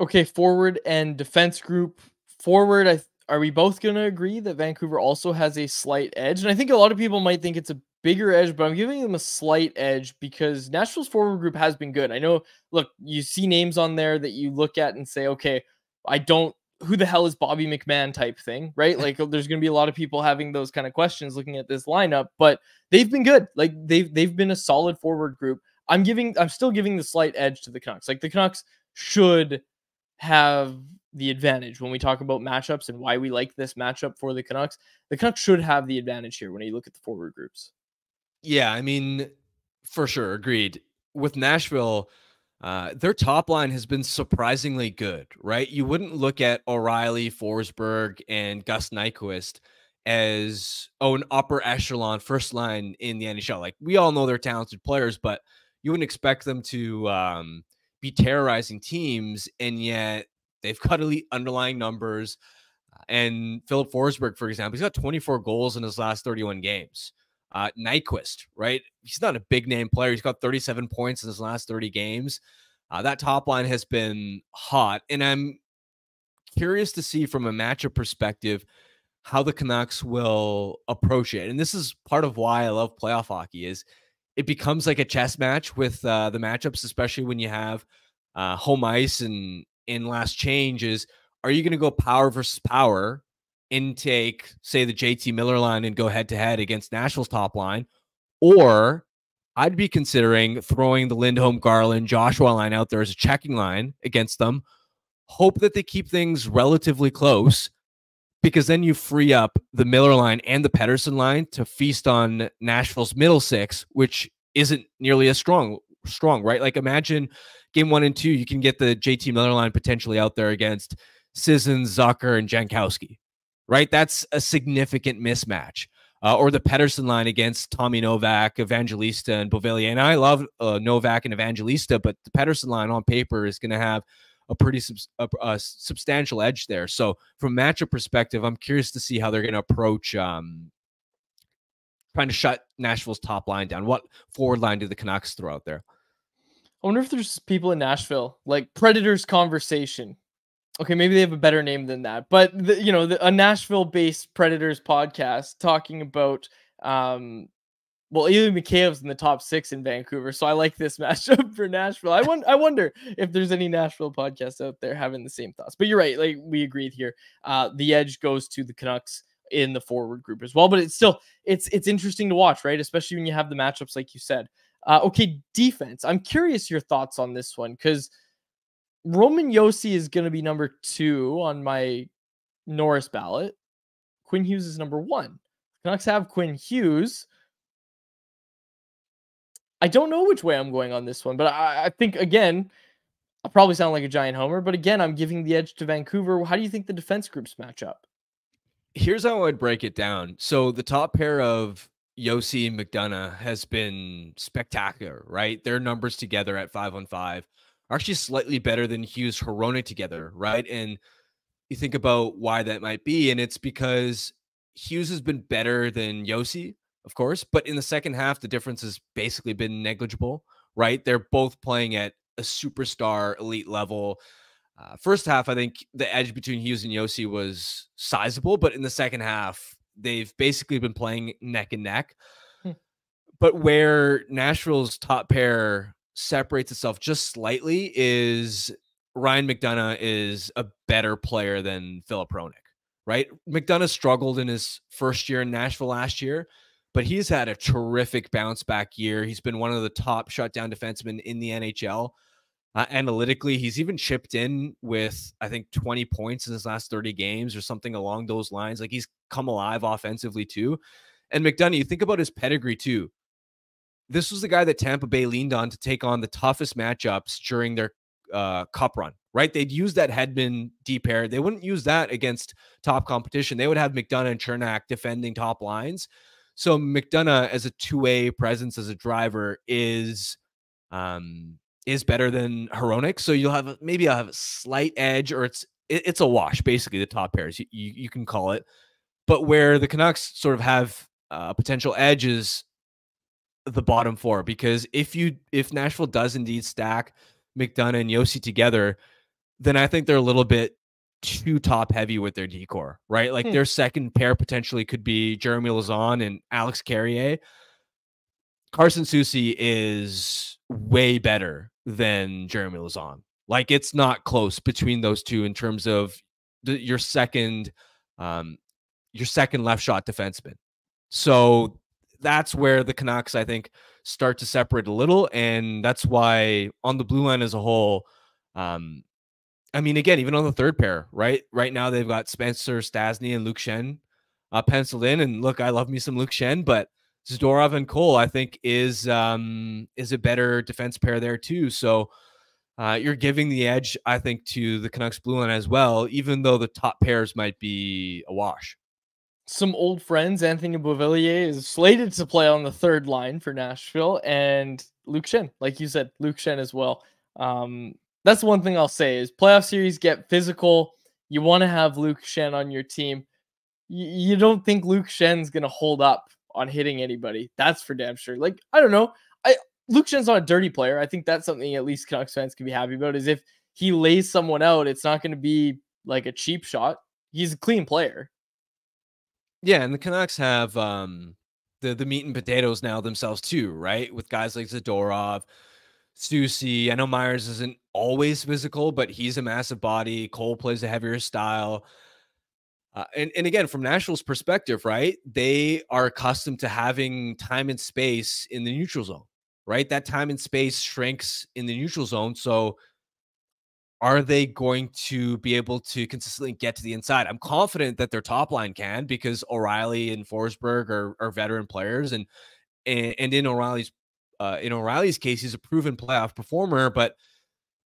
Okay, forward and defense group. Forward, I are we both going to agree that Vancouver also has a slight edge? And I think a lot of people might think it's a bigger edge, but I'm giving them a slight edge because Nashville's forward group has been good. I know, look, you see names on there that you look at and say, okay, I don't, who the hell is Bobby McMann type thing, right? [LAUGHS] Like uh, there's going to be a lot of people having those kind of questions looking at this lineup, but they've been good. Like they've, they've been a solid forward group. I'm giving I'm still giving the slight edge to the Canucks. Like the Canucks should have the advantage when we talk about matchups and why we like this matchup for the Canucks. The Canucks should have the advantage here when you look at the forward groups. Yeah, I mean, for sure, agreed. With Nashville, uh, their top line has been surprisingly good, right? You wouldn't look at O'Reilly, Forsberg, and Gus Nyquist as oh an upper echelon first line in the NHL. Like we all know they're talented players, but you wouldn't expect them to um, be terrorizing teams, and yet they've got elite underlying numbers. And Filip Forsberg, for example, he's got 24 goals in his last 31 games. Uh, Nyquist, right? He's not a big name player. He's got 37 points in his last 30 games. Uh, that top line has been hot, and I'm curious to see from a matchup perspective how the Canucks will approach it. And this is part of why I love playoff hockey is it becomes like a chess match with uh, the matchups, especially when you have uh, home ice and in last change is are you going to go power versus power intake, say the JT Miller line and go head to head against Nashville's top line? Or I'd be considering throwing the Lindholm Garland Joshua line out there as a checking line against them. Hope that they keep things relatively close because then you free up the Miller line and the Pettersson line to feast on Nashville's middle six, which isn't nearly as strong. Strong, right? Like imagine game one and two, you can get the JT Miller line potentially out there against Sissons, Zucker, and Jankowski, right? That's a significant mismatch. Uh, or the Pettersson line against Tommy Novak, Evangelista, and Beauvillier. And I love uh, Novak and Evangelista, but the Pettersson line on paper is going to have a pretty sub- a, a substantial edge there. So, from matchup perspective, I'm curious to see how they're going to approach um, trying to shut Nashville's top line down. What forward line do the Canucks throw out there? I wonder if there's people in Nashville like Predators Conversation. Okay, maybe they have a better name than that, but the, you know, the, a Nashville-based Predators podcast talking about um, well, Ilya Mikheyev's in the top six in Vancouver, so I like this [LAUGHS] matchup for Nashville. I wonder, I wonder if there's any Nashville podcasts out there having the same thoughts. But you're right, like we agreed here. Uh, the edge goes to the Canucks in the forward group as well. But it's still it's it's interesting to watch, right? Especially when you have the matchups like you said. Uh, okay, defense. I'm curious your thoughts on this one because Roman Josi is going to be number two on my Norris ballot. Quinn Hughes is number one. Canucks have Quinn Hughes. I don't know which way I'm going on this one, but I, I think again, I'll probably sound like a giant homer, but again, I'm giving the edge to Vancouver. How do you think the defense groups match up? Here's how I'd break it down. So the top pair of Josi and McDonagh has been spectacular, right? Their numbers together at five on five are actually slightly better than Hughes Hronek together, right? And you think about why that might be, and it's because Hughes has been better than Josi, of course, but in the second half, the difference has basically been negligible, right? They're both playing at a superstar elite level. Uh, first half, I think the edge between Hughes and Josi was sizable, but in the second half, they've basically been playing neck and neck. Hmm. But where Nashville's top pair separates itself just slightly is Ryan McDonagh is a better player than Filip Hronek, right? McDonough struggled in his first year in Nashville last year, but he's had a terrific bounce back year. He's been one of the top shutdown defensemen in the NHL. Uh, analytically, he's even chipped in with I think 20 points in his last 30 games or something along those lines. Like he's come alive offensively too. And McDonagh, you think about his pedigree too. This was the guy that Tampa Bay leaned on to take on the toughest matchups during their uh, cup run, right? They'd use that Hedman D pair. They wouldn't use that against top competition. They would have McDonagh and Cernak defending top lines. So McDonagh as a two-way presence as a driver is um is better than Hronek. So you'll have maybe I'll have a slight edge, or it's it, it's a wash. Basically, the top pairs you, you, you can call it. But where the Canucks sort of have a potential edge is the bottom four because if you if Nashville does indeed stack McDonagh and Josi together, then I think they're a little bit too top heavy with their D core, right? Like hmm. their second pair potentially could be Jeremy Lauzon and Alex Carrier. Carson Soucy is way better than Jeremy Lauzon. Like it's not close between those two in terms of the, your second, um, your second left shot defenseman. So that's where the Canucks, I think, start to separate a little, and that's why on the blue line as a whole, um, I mean, again, even on the third pair, right? Right now they've got Spencer Stastney and Luke Schenn uh, penciled in. And look, I love me some Luke Schenn, but Zadorov and Cole, I think, is um is a better defense pair there too. So uh, you're giving the edge, I think, to the Canucks blue line as well, even though the top pairs might be a wash. Some old friends, Anthony Beauvillier is slated to play on the third line for Nashville, and Luke Schenn, like you said, Luke Schenn as well. Um, that's one thing I'll say is playoff series get physical. You want to have Luke Schenn on your team. Y- you don't think Luke Schenn's gonna hold up on hitting anybody. That's for damn sure. Like I don't know. I Luke Schenn's not a dirty player. I think that's something at least Canucks fans can be happy about. Is if he lays someone out, it's not going to be like a cheap shot. He's a clean player. Yeah, and the Canucks have um the the meat and potatoes now themselves too, right? With guys like Zadorov, Soucy. I know Myers isn't always physical, but he's a massive body. Cole plays a heavier style. Uh, and, and again, from Nashville's perspective, right? They are accustomed to having time and space in the neutral zone, right? That time and space shrinks in the neutral zone. So are they going to be able to consistently get to the inside? I'm confident that their top line can because O'Reilly and Forsberg are, are veteran players, and, and and in O'Reilly's uh, in O'Reilly's case, he's a proven playoff performer, but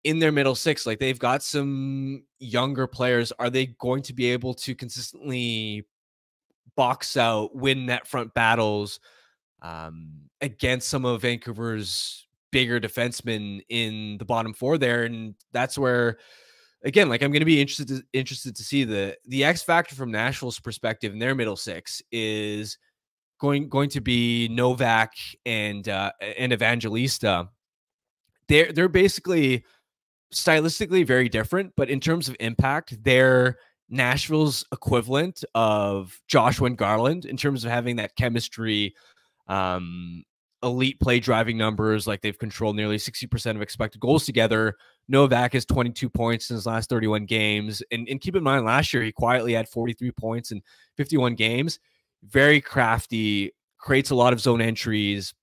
in their middle six, like they've got some younger players. Are they going to be able to consistently box out, win net front battles um, against some of Vancouver's bigger defensemen in the bottom four there? And that's where, again, like I'm going to be interested to, interested to see the the X factor from Nashville's perspective in their middle six is going going to be Novak and uh, and Evangelista. They're they're basically stylistically very different, but in terms of impact, they're Nashville's equivalent of Joshua and Garland in terms of having that chemistry, um, elite play driving numbers. Like they've controlled nearly 60% of expected goals together. Novak has 22 points in his last 31 games. And, and keep in mind, last year he quietly had 43 points in 51 games very crafty, creates a lot of zone entries.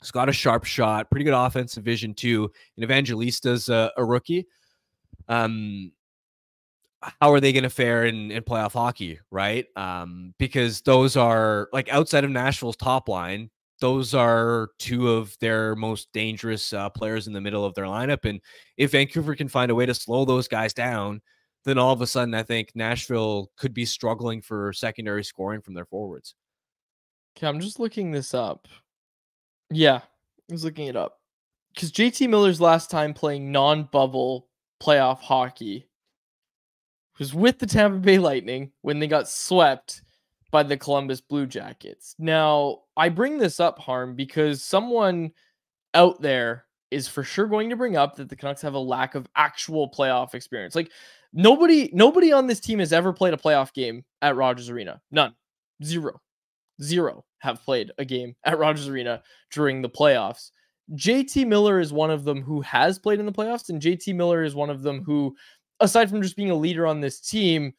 He's got a sharp shot, pretty good offensive vision too. And Evangelista's a, a rookie. Um, how are they going to fare in, in playoff hockey, right? Um, because those are like outside of Nashville's top line, those are two of their most dangerous uh, players in the middle of their lineup. And if Vancouver can find a way to slow those guys down, then all of a sudden I think Nashville could be struggling for secondary scoring from their forwards. Okay, I'm just looking this up. Yeah, I was looking it up. Because JT Miller's last time playing non bubble playoff hockey was with the Tampa Bay Lightning when they got swept by the Columbus Blue Jackets. Now, I bring this up, Harm, because someone out there is for sure going to bring up that the Canucks have a lack of actual playoff experience. Like Nobody, nobody on this team has ever played a playoff game at Rogers Arena. None. Zero. Zero have played a game at Rogers Arena during the playoffs. JT Miller is one of them who has played in the playoffs, and JT Miller is one of them who, aside from just being a leader on this team,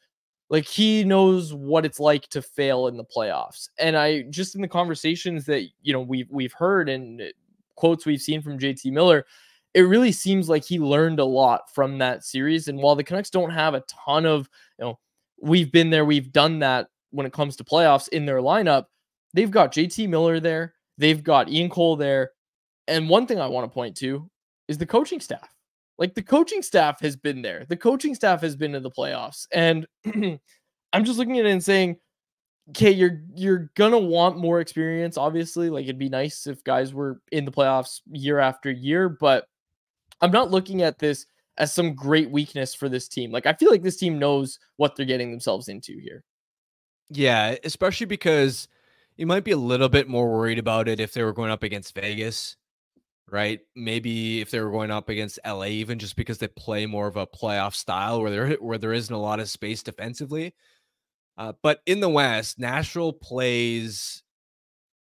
like he knows what it's like to fail in the playoffs. And I just in the conversations that you know we've we've heard and uh, quotes we've seen from JT Miller, it really seems like he learned a lot from that series. And while the Canucks don't have a ton of, you know, we've been there, we've done that when it comes to playoffs in their lineup, they've got JT Miller there, they've got Ian Cole there. And one thing I want to point to is the coaching staff. Like the coaching staff has been there. The coaching staff has been in the playoffs. And [CLEARS THROAT] I'm just looking at it and saying, okay, you're you're gonna want more experience, obviously. Like it'd be nice if guys were in the playoffs year after year, but I'm not looking at this as some great weakness for this team. Like I feel like this team knows what they're getting themselves into here. Yeah, especially because you might be a little bit more worried about it if they were going up against Vegas, right? Maybe if they were going up against LA, even just because they play more of a playoff style where there where there isn't a lot of space defensively. Uh, but in the West, Nashville plays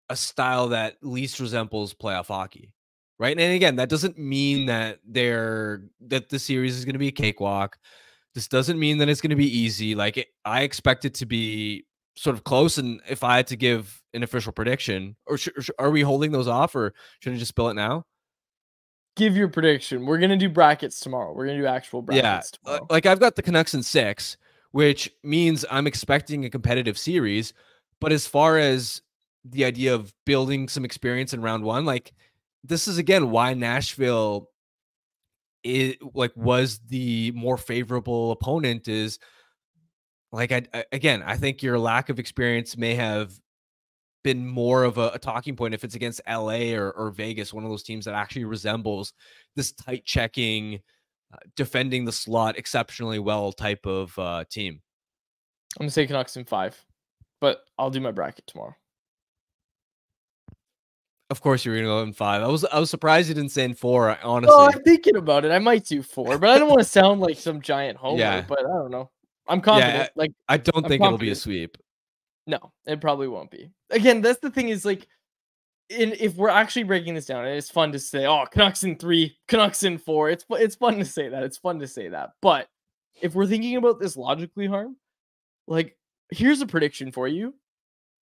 a style that least resembles playoff hockey right? And again, that doesn't mean that they're that the series is going to be a cakewalk. This doesn't mean that it's going to be easy. Like it, I expect it to be sort of close. And if I had to give an official prediction, or sh- are we holding those off, or should I just spill it now? give your prediction. We're gonna do brackets tomorrow. We're gonna do actual brackets uh, tomorrow. like I've got the Canucks in six, which means I'm expecting a competitive series. But as far as the idea of building some experience in round one, like this is again why Nashville it like was the more favorable opponent is like I, I again I think your lack of experience may have been more of a, a talking point if it's against LA or, or Vegas, one of those teams that actually resembles this tight checking, uh, defending the slot exceptionally well type of uh, team. I'm gonna say Canucks in five, but I'll do my bracket tomorrow. Of course, you're gonna go in five. I was I was surprised you didn't say in four. I- Honestly, Well, I'm thinking about it. I might do four, but I don't want to sound like some giant homer. Yeah. But I don't know. I'm confident. like I don't I'm think it'll be a sweep. No, it probably won't be. Again, that's the thing is like, in if we're actually breaking this down, and it's fun to say, oh, Canucks in three, Canucks in four. It's it's fun to say that. It's fun to say that. But if we're thinking about this logically, harm, like here's a prediction for you: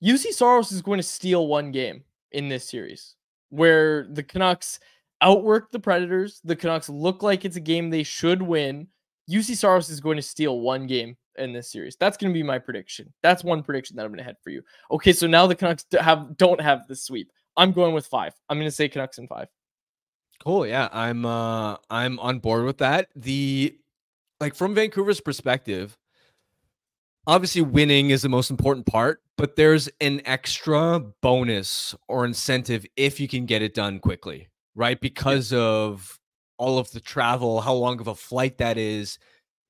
Juuse Saros is going to steal one game in this series, where the Canucks outwork the Predators. The Canucks look like it's a game they should win. Juuse Saros is going to steal one game in this series. That's going to be my prediction. That's one prediction that I'm going to head for you. Okay, so now the Canucks have don't have the sweep. I'm going with five. I'm going to say Canucks in five. Cool. Yeah, I'm uh I'm on board with that. The like from Vancouver's perspective, obviously winning is the most important part, but there's an extra bonus or incentive if you can get it done quickly, right? Because of all of the travel, how long of a flight that is,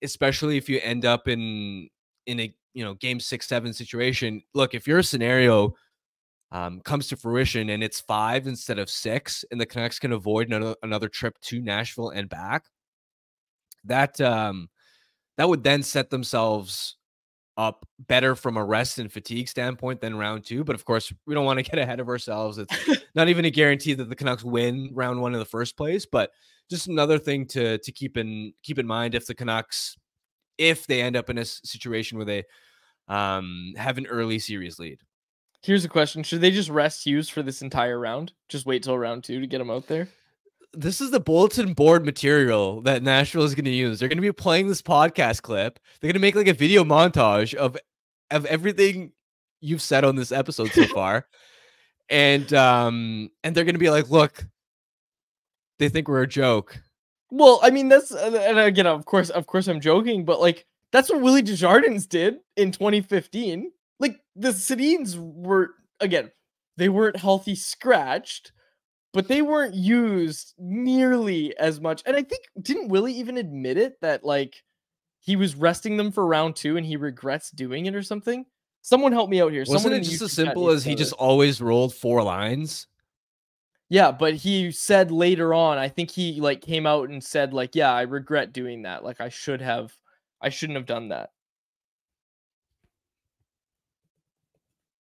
especially if you end up in in a you know game six seven situation. Look, if your scenario um, comes to fruition and it's five instead of six, and the Canucks can avoid another another trip to Nashville and back, that um, that would then set themselves up better from a rest and fatigue standpoint than round two. But of course, we don't want to [LAUGHS] get ahead of ourselves. It's not even a guarantee that the Canucks win round one in the first place, but just another thing to to keep in keep in mind if the Canucks if they end up in a situation where they um have an early series lead. Here's a question: Should they just rest Hughes for this entire round? Just wait till round two to get him out there? This is the bulletin board material that Nashville is going to use. They're going to be playing this podcast clip. They're going to make like a video montage of of everything you've said on this episode so [LAUGHS] far. and um and they're going to be like, "Look, they think we're a joke." Well, I mean that's and and again, of course, of course, I'm joking, but like that's what Willie Desjardins did in 2015. Like the Sedins were again, they weren't healthy scratched, but they weren't used nearly as much. And I think didn't Willie even admit it that like he was resting them for round two and he regrets doing it or something? Someone help me out here. Wasn't Someone it just as simple as he just this. always rolled four lines? Yeah, but he said later on, I think he like came out and said like, "Yeah, I regret doing that. Like I should have I shouldn't have done that."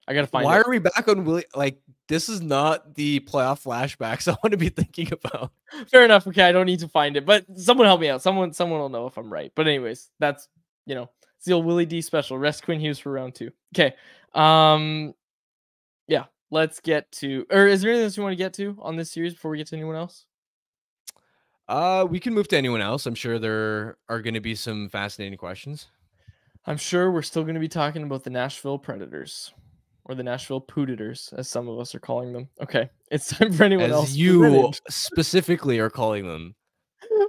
I got to find Why it. are we back on Willie? Like, this is not the playoff flashbacks [LAUGHS] I want to be thinking about. Fair enough. Okay, I don't need to find it, but someone help me out. Someone someone will know if I'm right. But anyways, that's, you know, it's the old Willie D special. Rest Quinn Hughes for round 2. Okay. Um yeah, let's get to or is there anything else you want to get to on this series before we get to anyone else? Uh, we can move to anyone else. I'm sure there are going to be some fascinating questions. I'm sure we're still going to be talking about the Nashville Predators or the Nashville Pooditors, as some of us are calling them. Okay, it's time for anyone else. As you specifically are calling them.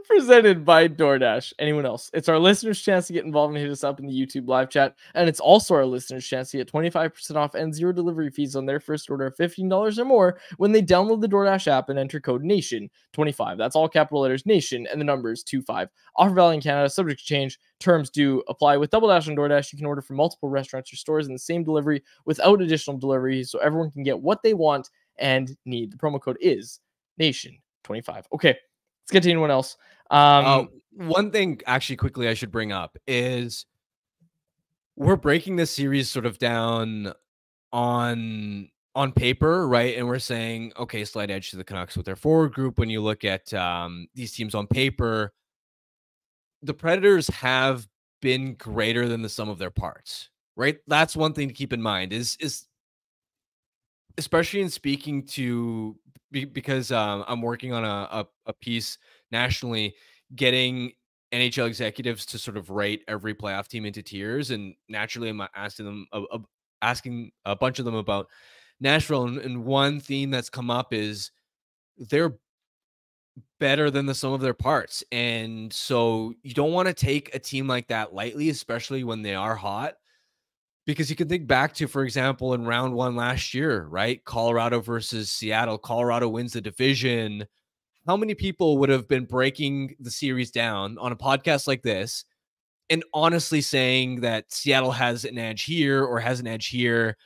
Presented by DoorDash. Anyone else? It's our listeners' chance to get involved and hit us up in the YouTube live chat. And it's also our listeners' chance to get 25% off and zero delivery fees on their first order of $15 or more when they download the DoorDash app and enter code NATION25. That's all capital letters NATION and the numbers 25. Offer value in Canada, subject to change. Terms do apply. With Double Dash on DoorDash, you can order from multiple restaurants or stores in the same delivery without additional delivery so everyone can get what they want and need. The promo code is NATION25. Okay, let's get to anyone else. Um, uh, one thing, actually, quickly, I should bring up is we're breaking this series sort of down on on paper, right? And we're saying, okay, slight edge to the Canucks with their forward group. When you look at um, these teams on paper, the Predators have been greater than the sum of their parts, right? That's one thing to keep in mind. Is is especially in speaking to be- because um, I'm working on a, a a piece nationally, getting NHL executives to sort of rate every playoff team into tiers, and naturally, I'm asking them asking a bunch of them about Nashville, and, and one theme that's come up is they're better than the sum of their parts. And so you don't want to take a team like that lightly, especially when they are hot. Because you can think back to, for example, in round one last year, right? Colorado versus Seattle. Colorado wins the division. How many people would have been breaking the series down on a podcast like this and honestly saying that Seattle has an edge here or has an edge here?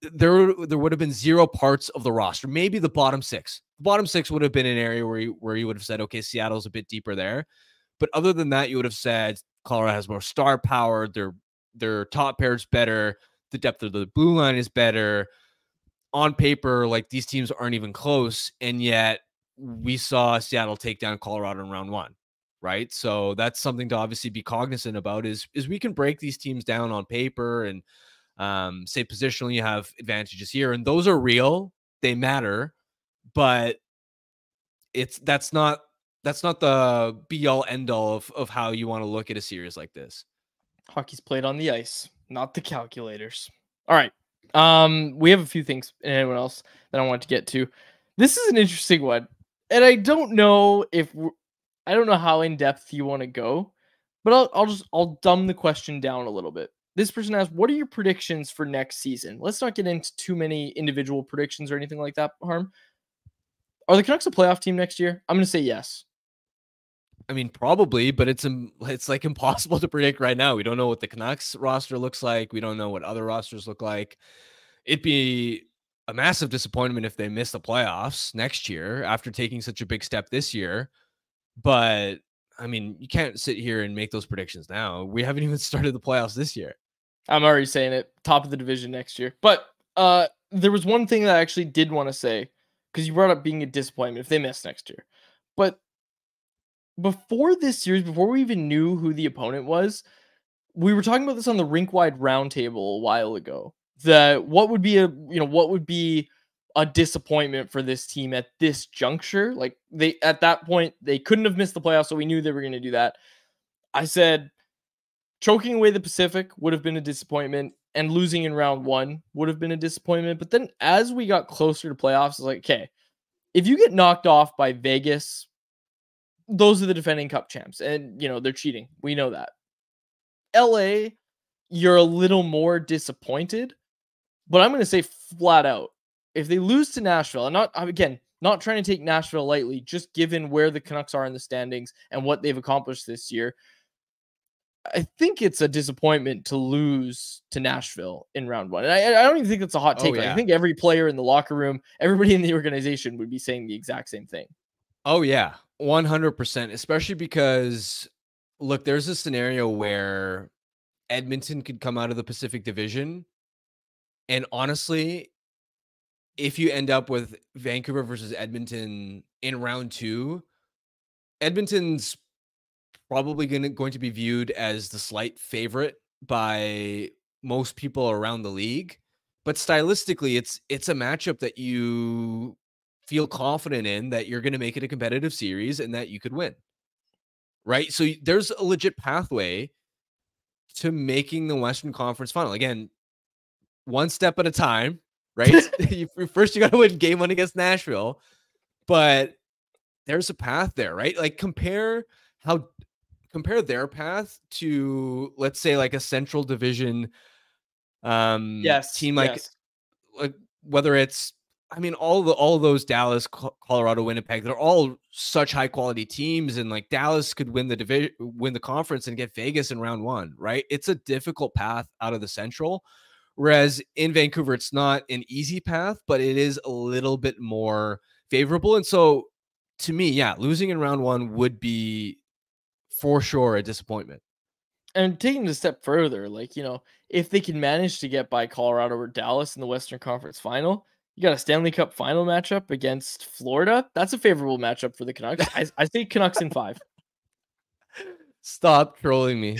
There, there would have been zero parts of the roster, maybe the bottom six the bottom six would have been an area where you, where you would have said, okay, Seattle's a bit deeper there. But other than that, you would have said Colorado has more star power. Their their top pair is better. The depth of the blue line is better. On paper, like these teams aren't even close, and yet we saw Seattle take down Colorado in round one, right? So that's something to obviously be cognizant about. Is is we can break these teams down on paper and um, say positionally you have advantages here, and those are real. They matter but it's that's not that's not the be all end all of, of how you want to look at a series like this. Hockey's played on the ice, not the calculators. All right. Um, we have a few things. and Anyone else that I want to get to? This is an interesting one, and I don't know if I don't know how in depth you want to go, but I'll I'll just I'll dumb the question down a little bit. This person asks, "What are your predictions for next season?" Let's not get into too many individual predictions or anything like that. Harm, are the Canucks a playoff team next year? I'm going to say yes. I mean, probably, but it's it's like [LAUGHS] impossible to predict right now. We don't know what the Canucks roster looks like. We don't know what other rosters look like. It'd be a massive disappointment if they miss the playoffs next year after taking such a big step this year. But I mean, you can't sit here and make those predictions now. We haven't [LAUGHS] even started the playoffs this year. I'm already saying it, top of the division next year. But uh there was one thing that I actually did want to say because you brought up being a disappointment if they miss next year. But before this series, before we even knew who the opponent was, we were talking about this on the rink wide roundtable a while ago. That what would be a you know what would be a disappointment for this team at this juncture? Like they at that point they couldn't have missed the playoffs, so we knew they were going to do that. I said choking away the Pacific would have been a disappointment and losing in round one would have been a disappointment. But then as we got closer to playoffs, it's like, okay, if you get knocked off by Vegas, those are the defending cup champs. And, you know, they're cheating. We know that. LA, you're a little more disappointed. But I'm going to say flat out if they lose to Nashville, and not, uh, again, not trying to take Nashville lightly, just given where the Canucks are in the standings and what they've accomplished this year, I think it's a disappointment to lose to Nashville in round one. And I, I don't even think it's a hot Oh, take. Like, yeah. I think every player in the locker room, everybody in the organization would be saying the exact same thing. Oh yeah, one hundred percent. Especially because look, there's a scenario where Edmonton could come out of the Pacific Division, and honestly, if you end up with Vancouver versus Edmonton in round two, Edmonton's probably to going to be viewed as the slight favorite by most people around the league. But stylistically, it's it's a matchup that you feel confident in that you're going to make it a competitive series and that you could win. Right? So there's a legit pathway to making the Western Conference final. Again, one step at a time, right? [LAUGHS] [LAUGHS] First you got to win game 1 against Nashville, but there's a path there, right? Like compare how compare their path to let's say like a central division um Yes. team like yes. like whether it's I mean all the all those Dallas, Colorado, Winnipeg, they're all such high quality teams and like Dallas could win the division win the conference and get Vegas in round 1, right? It's a difficult path out of the central whereas in Vancouver it's not an easy path, but it is a little bit more favorable and so to me, yeah, losing in round 1 would be for sure a disappointment. and taking it a step further, like you know, if they can manage to get by Colorado or Dallas in the Western Conference Final, you got a Stanley Cup Final matchup against Florida. That's a favorable matchup for the Canucks. I, I say Canucks in five. [LAUGHS] Stop trolling me.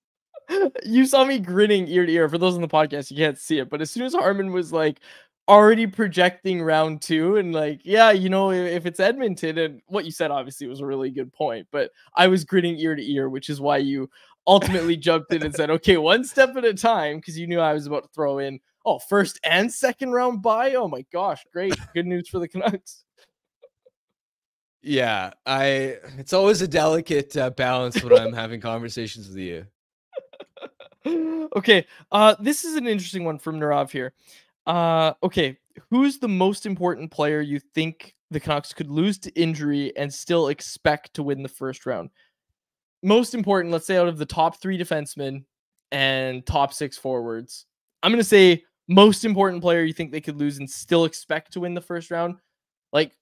[LAUGHS] you saw me grinning ear to ear. For those on the podcast, you can't see it, but as soon as Harman was like, already projecting round two and like, yeah, you know, if, if it's Edmonton and what you said obviously was a really good point, but I was grinning ear to ear, which is why you ultimately jumped in and said, okay, one step at a time, because you knew I was about to throw in, oh, first and second round buy. Oh my gosh, great. Good news for the Canucks. Yeah, I. It's always a delicate uh, balance when I'm having conversations with you. [LAUGHS] okay, uh, this is an interesting one from Narav here. Uh, okay, who's the most important player you think the Canucks could lose to injury and still expect to win the first round? Most important, let's say out of the top three defensemen and top six forwards. I'm gonna say most important player you think they could lose and still expect to win the first round. Like,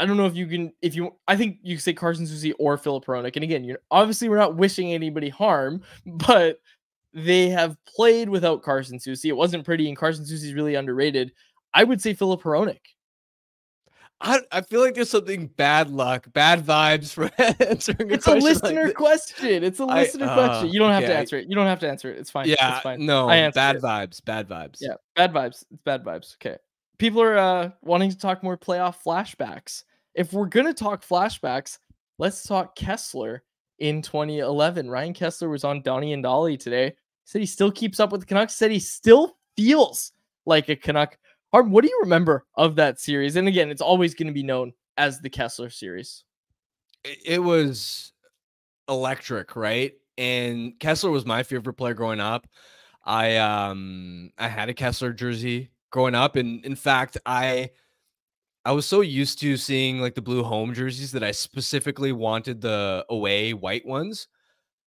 I don't know if you can, if you, I think you say Carson Soucy or Filip Hronek. And again, you're obviously we're not wishing anybody harm, [LAUGHS] but they have played without Carson Soucy. It wasn't pretty, and Carson Soucy's really underrated. I would say Filip Hronek. I, I feel like there's something bad luck, bad vibes for [LAUGHS] answering It's a question listener like question. It's a listener uh, question. You don't have okay, to answer it. You don't have to answer it. It's fine. Yeah, it's fine. no, I bad it. vibes, bad vibes. Yeah, bad vibes. It's bad vibes. Okay. People are uh, wanting to talk more playoff flashbacks. If we're gonna talk flashbacks, let's talk Kesler in 2011. Ryan Kesler was on Donnie and Dhali today. Said he still keeps up with the Canucks. Said he still feels like a Canuck. Harm, what do you remember of that series? And again, it's always going to be known as the Kesler series. it, was electric, right? And Kesler was my favorite player growing up. I um I had a Kesler jersey growing up, and in fact, I I was so used to seeing like the blue home jerseys that I specifically wanted the away white ones.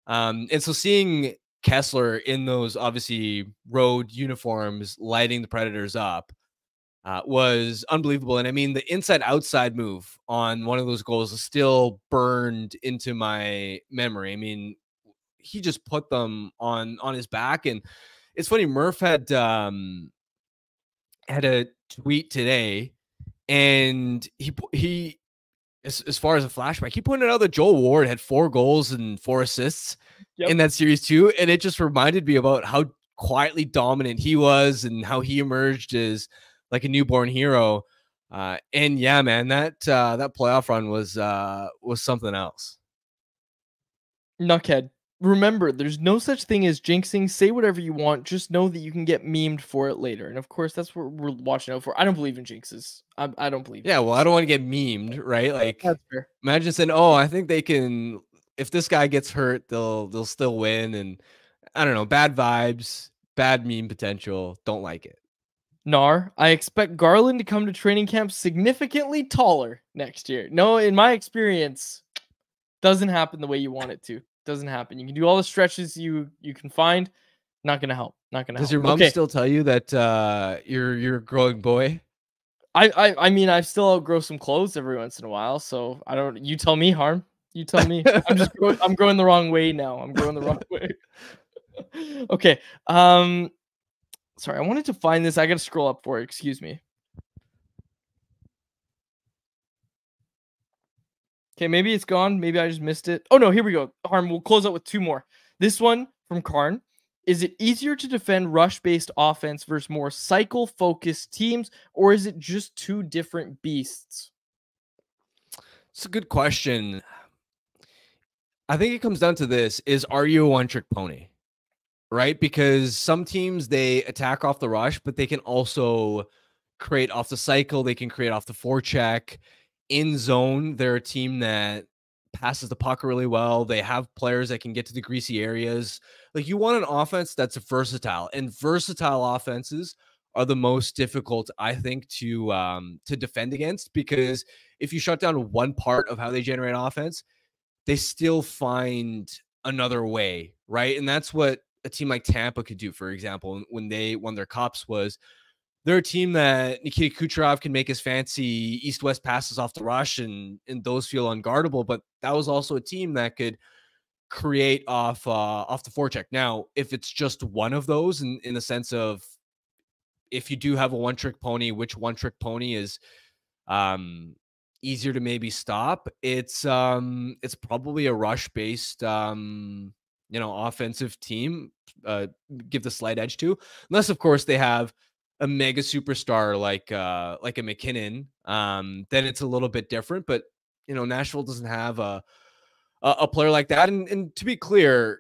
Um, and so seeing Kesler in those obviously road uniforms lighting the Predators up uh, was unbelievable. And I mean, the inside outside move on one of those goals is still burned into my memory. I mean, he just put them on on his back, and it's funny. Murph had um had a tweet today, and he he as, as far as a flashback, he pointed out that Joel Ward had four goals and four assists Yep. in that series too, and it just reminded me about how quietly dominant he was and how he emerged as like a newborn hero. Uh, and yeah, man, that uh, that playoff run was uh, was something else. Knuckhead. Remember, there's no such thing as jinxing. Say whatever you want. Just know that you can get memed for it later. And of course, that's what we're watching out for. I don't believe in jinxes. I, I don't believe. Yeah, well, I don't want to get memed, right? Like, imagine saying, "Oh, I think they can. If this guy gets hurt, they'll they'll still win." And I don't know, bad vibes, bad meme potential. Don't like it. Nar, I expect Garland to come to training camp significantly taller next year. No, in my experience, doesn't happen the way you want it to. Doesn't happen. You can do all the stretches you you can find. Not gonna help. Not gonna Does help. your mom okay. still tell you that uh, you're you're a growing boy? I, I I mean I still outgrow some clothes every once in a while, so I don't you tell me harm. You tell me. I'm just [LAUGHS] growing, I'm growing the wrong way now. I'm growing the wrong [LAUGHS] way. okay. Um sorry, I wanted to find this. I gotta scroll up for it. Excuse me. Okay, maybe it's gone. Maybe I just missed it. Oh no, here we go. Harm, we'll close out with two more. This one from Karn. Is it easier to defend rush based offense versus more cycle focused teams, or is it just two different beasts? It's a good question. I think it comes down to this is are you a one trick pony? Right? Because some teams they attack off the rush, but they can also create off the cycle, they can create off the forecheck. In zone, they're a team that passes the puck really well. They have players that can get to the greasy areas. Like you want an offense that's versatile, and versatile offenses are the most difficult, I think, to um, to defend against because if you shut down one part of how they generate offense, they still find another way, right? And that's what a team like Tampa could do, for example, when they won their cups was they're a team that Nikita Kucherov can make his fancy east-west passes off the rush and and those feel unguardable, but that was also a team that could create off uh off the forecheck. Now, if it's just one of those in, in the sense of if you do have a one trick pony, which one trick pony is um easier to maybe stop it's um it's probably a rush based um you know offensive team uh give the slight edge to unless of course they have a mega superstar like uh like a MacKinnon, um, then it's a little bit different. But you know, Nashville doesn't have a a, a player like that. And, and to be clear,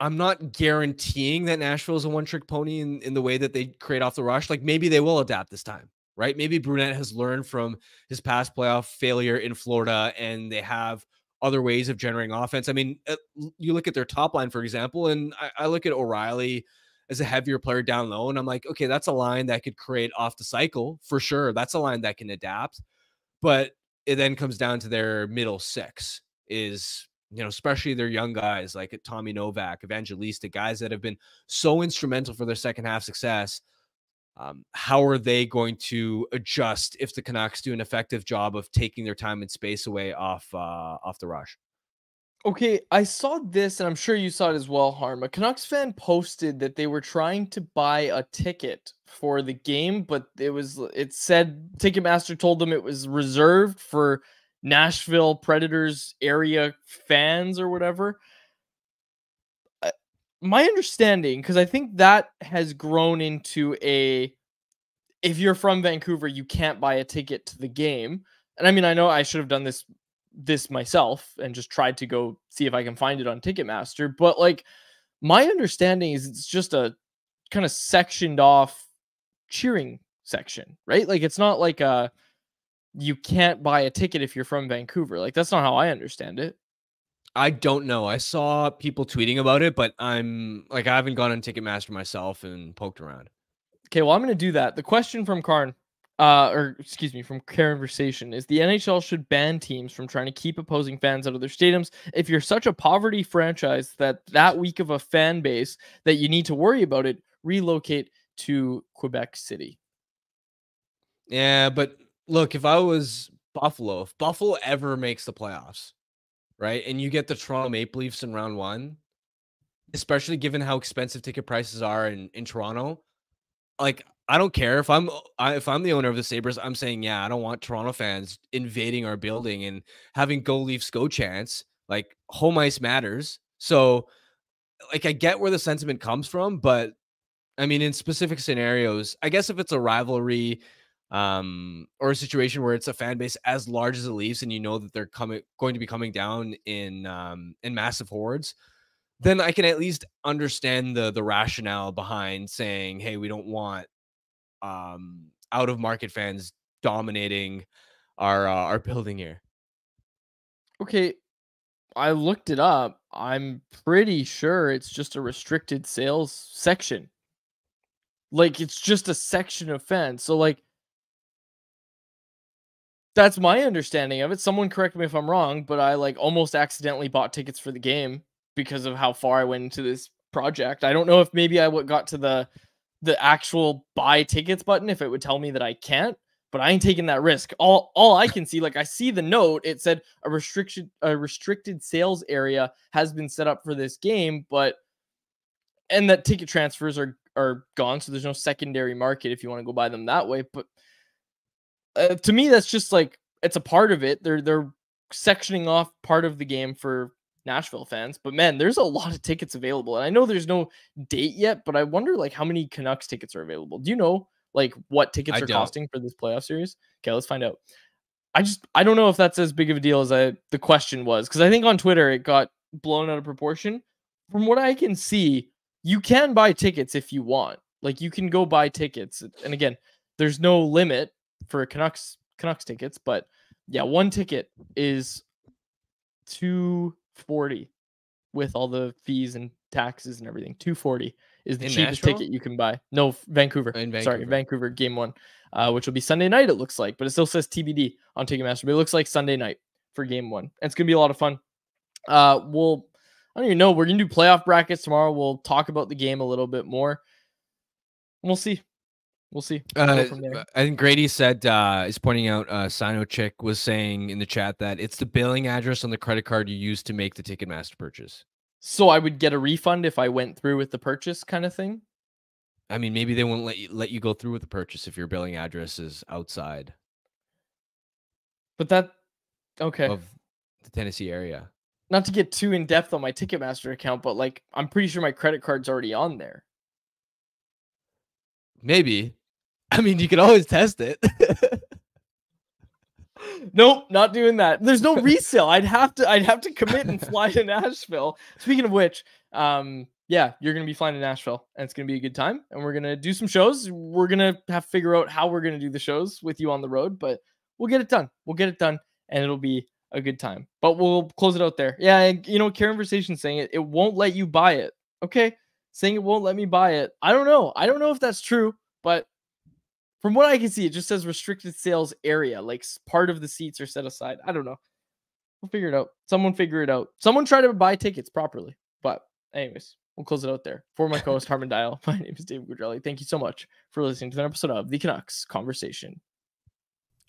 I'm not guaranteeing that Nashville is a one trick pony in, in the way that they create off the rush. Like maybe they will adapt this time, right? Maybe Brunette has learned from his past playoff failure in Florida and they have other ways of generating offense. I mean, uh, you look at their top line, for example, and I, I look at O'Reilly as a heavier player down low, and I'm like, okay, that's a line that could create off the cycle for sure. That's a line that can adapt. But it then comes down to their middle six is you know, especially their young guys like Tommy Novak, Evangelista, guys that have been so instrumental for their second half success. Um, how are they going to adjust if the Canucks do an effective job of taking their time and space away off uh, off the rush? Okay, I saw this, and I'm sure you saw it as well, Harm. A Canucks fan posted that they were trying to buy a ticket for the game, but it was it said Ticketmaster told them it was reserved for Nashville Predators area fans or whatever. My understanding, because I think that has grown into a if you're from Vancouver, you can't buy a ticket to the game. And I mean, I know I should have done this this myself and just tried to go see if I can find it on Ticketmaster, but like my understanding is it's just a kind of sectioned off cheering section, right? Like it's not like a you can't buy a ticket if you're from Vancouver. Like that's not how I understand it. I don't know. I saw people tweeting about it, but I'm like I haven't gone on Ticketmaster myself and poked around. Okay, well I'm gonna do that. The question from Karn, uh, or excuse me, from Conversation is the NHL should ban teams from trying to keep opposing fans out of their stadiums. If you're such a poverty franchise that that weak of a fan base that you need to worry about it, relocate to Quebec City. Yeah, but look, if I was Buffalo, if Buffalo ever makes the playoffs, right, and you get the Toronto Maple Leafs in round one, especially given how expensive ticket prices are in, in Toronto, like I don't care if I'm if I'm the owner of the Sabres, I'm saying, yeah, I don't want Toronto fans invading our building and having go Leafs go chance. Like home ice matters. So like I get where the sentiment comes from, but I mean in specific scenarios, I guess if it's a rivalry um, or a situation where it's a fan base as large as the Leafs, and you know that they're coming going to be coming down in um, in massive hordes, then I can at least understand the the rationale behind saying, "Hey, we don't want um, out of market fans dominating our uh, our building here." Okay, I looked it up. I'm pretty sure it's just a restricted sales section. Like it's just a section of fans. So like that's my understanding of it. Someone correct me if I'm wrong, but I like almost accidentally bought tickets for the game because of how far I went into this project. I don't know if maybe I would got to the the actual buy tickets button if it would tell me that I can't, but I ain't taking that risk. All all I can see, like I see the note, it said a restriction a restricted sales area has been set up for this game, but and that ticket transfers are are gone, so there's no secondary market if you want to go buy them that way. But uh, to me, that's just like it's a part of it. They're they're sectioning off part of the game for Nashville fans. But man, there's a lot of tickets available, and I know there's no date yet. But I wonder like how many Canucks tickets are available. Do you know like what tickets I are don't. costing for this playoff series? Okay, let's find out. I just I don't know if that's as big of a deal as I the question was because I think on Twitter it got blown out of proportion. From what I can see, you can buy tickets if you want. Like you can go buy tickets, and again, there's no limit for Canucks Canucks tickets, but yeah, one ticket is 240 with all the fees and taxes and everything. 240 is the In cheapest Nashville? ticket you can buy. No, Vancouver. In Sorry, Vancouver. Vancouver game 1, uh, which will be Sunday night it looks like, but it still says TBD on Ticketmaster, but it looks like Sunday night for game 1. And it's going to be a lot of fun. Uh we'll I don't even know. We're going to do playoff brackets tomorrow. We'll talk about the game a little bit more. We'll see. We'll see. Uh, think Grady said uh, is pointing out uh, Sino Chick was saying in the chat that it's the billing address on the credit card you use to make the Ticketmaster purchase. So I would get a refund if I went through with the purchase kind of thing. I mean, maybe they won't let you let you go through with the purchase if your billing address is outside But that okay. of the Tennessee area. Not to get too in depth on my Ticketmaster account, but like I'm pretty sure my credit card's already on there. Maybe. I mean, you could always test it. [LAUGHS] Nope, not doing that. There's no resale. I'd have to I'd have to commit and fly to [LAUGHS] Nashville. Speaking of which, um yeah, you're gonna be flying to Nashville and it's gonna be a good time. And we're gonna do some shows. We're gonna have to figure out how we're gonna do the shows with you on the road, but we'll get it done. We'll get it done and it'll be a good time. But we'll close it out there. Yeah, you know, Karen Versation saying it, it won't let you buy it. Okay. Saying it won't let me buy it. I don't know. I don't know if that's true, but from what I can see, it just says restricted sales area. Like part of the seats are set aside. I don't know. We'll figure it out. Someone figure it out. Someone try to buy tickets properly. But anyways, we'll close it out there. For my co-host Harman Dayal, [LAUGHS] my name is David Quadrelli. Thank you so much for listening to an episode of the Canucks Conversation.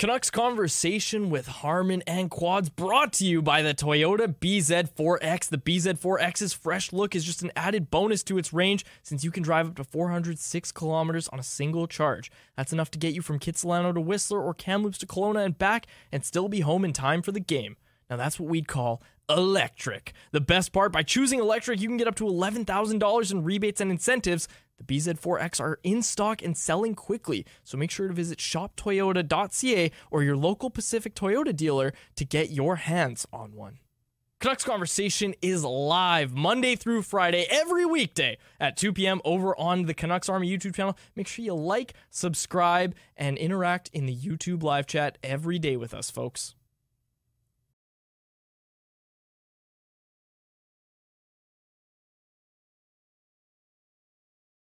Canucks Conversation with Harman and Quads brought to you by the Toyota BZ4X. The BZ4X's fresh look is just an added bonus to its range since you can drive up to 406 kilometers on a single charge. That's enough to get you from Kitsilano to Whistler or Kamloops to Kelowna and back and still be home in time for the game. Now that's what we'd call electric. The best part, by choosing electric, you can get up to $11,000 in rebates and incentives. The BZ4X are in stock and selling quickly, so make sure to visit shoptoyota.ca or your local Pacific Toyota dealer to get your hands on one. Canucks Conversation is live Monday through Friday, every weekday at 2 p.m. over on the Canucks Army YouTube channel. Make sure you like, subscribe, and interact in the YouTube live chat every day with us, folks.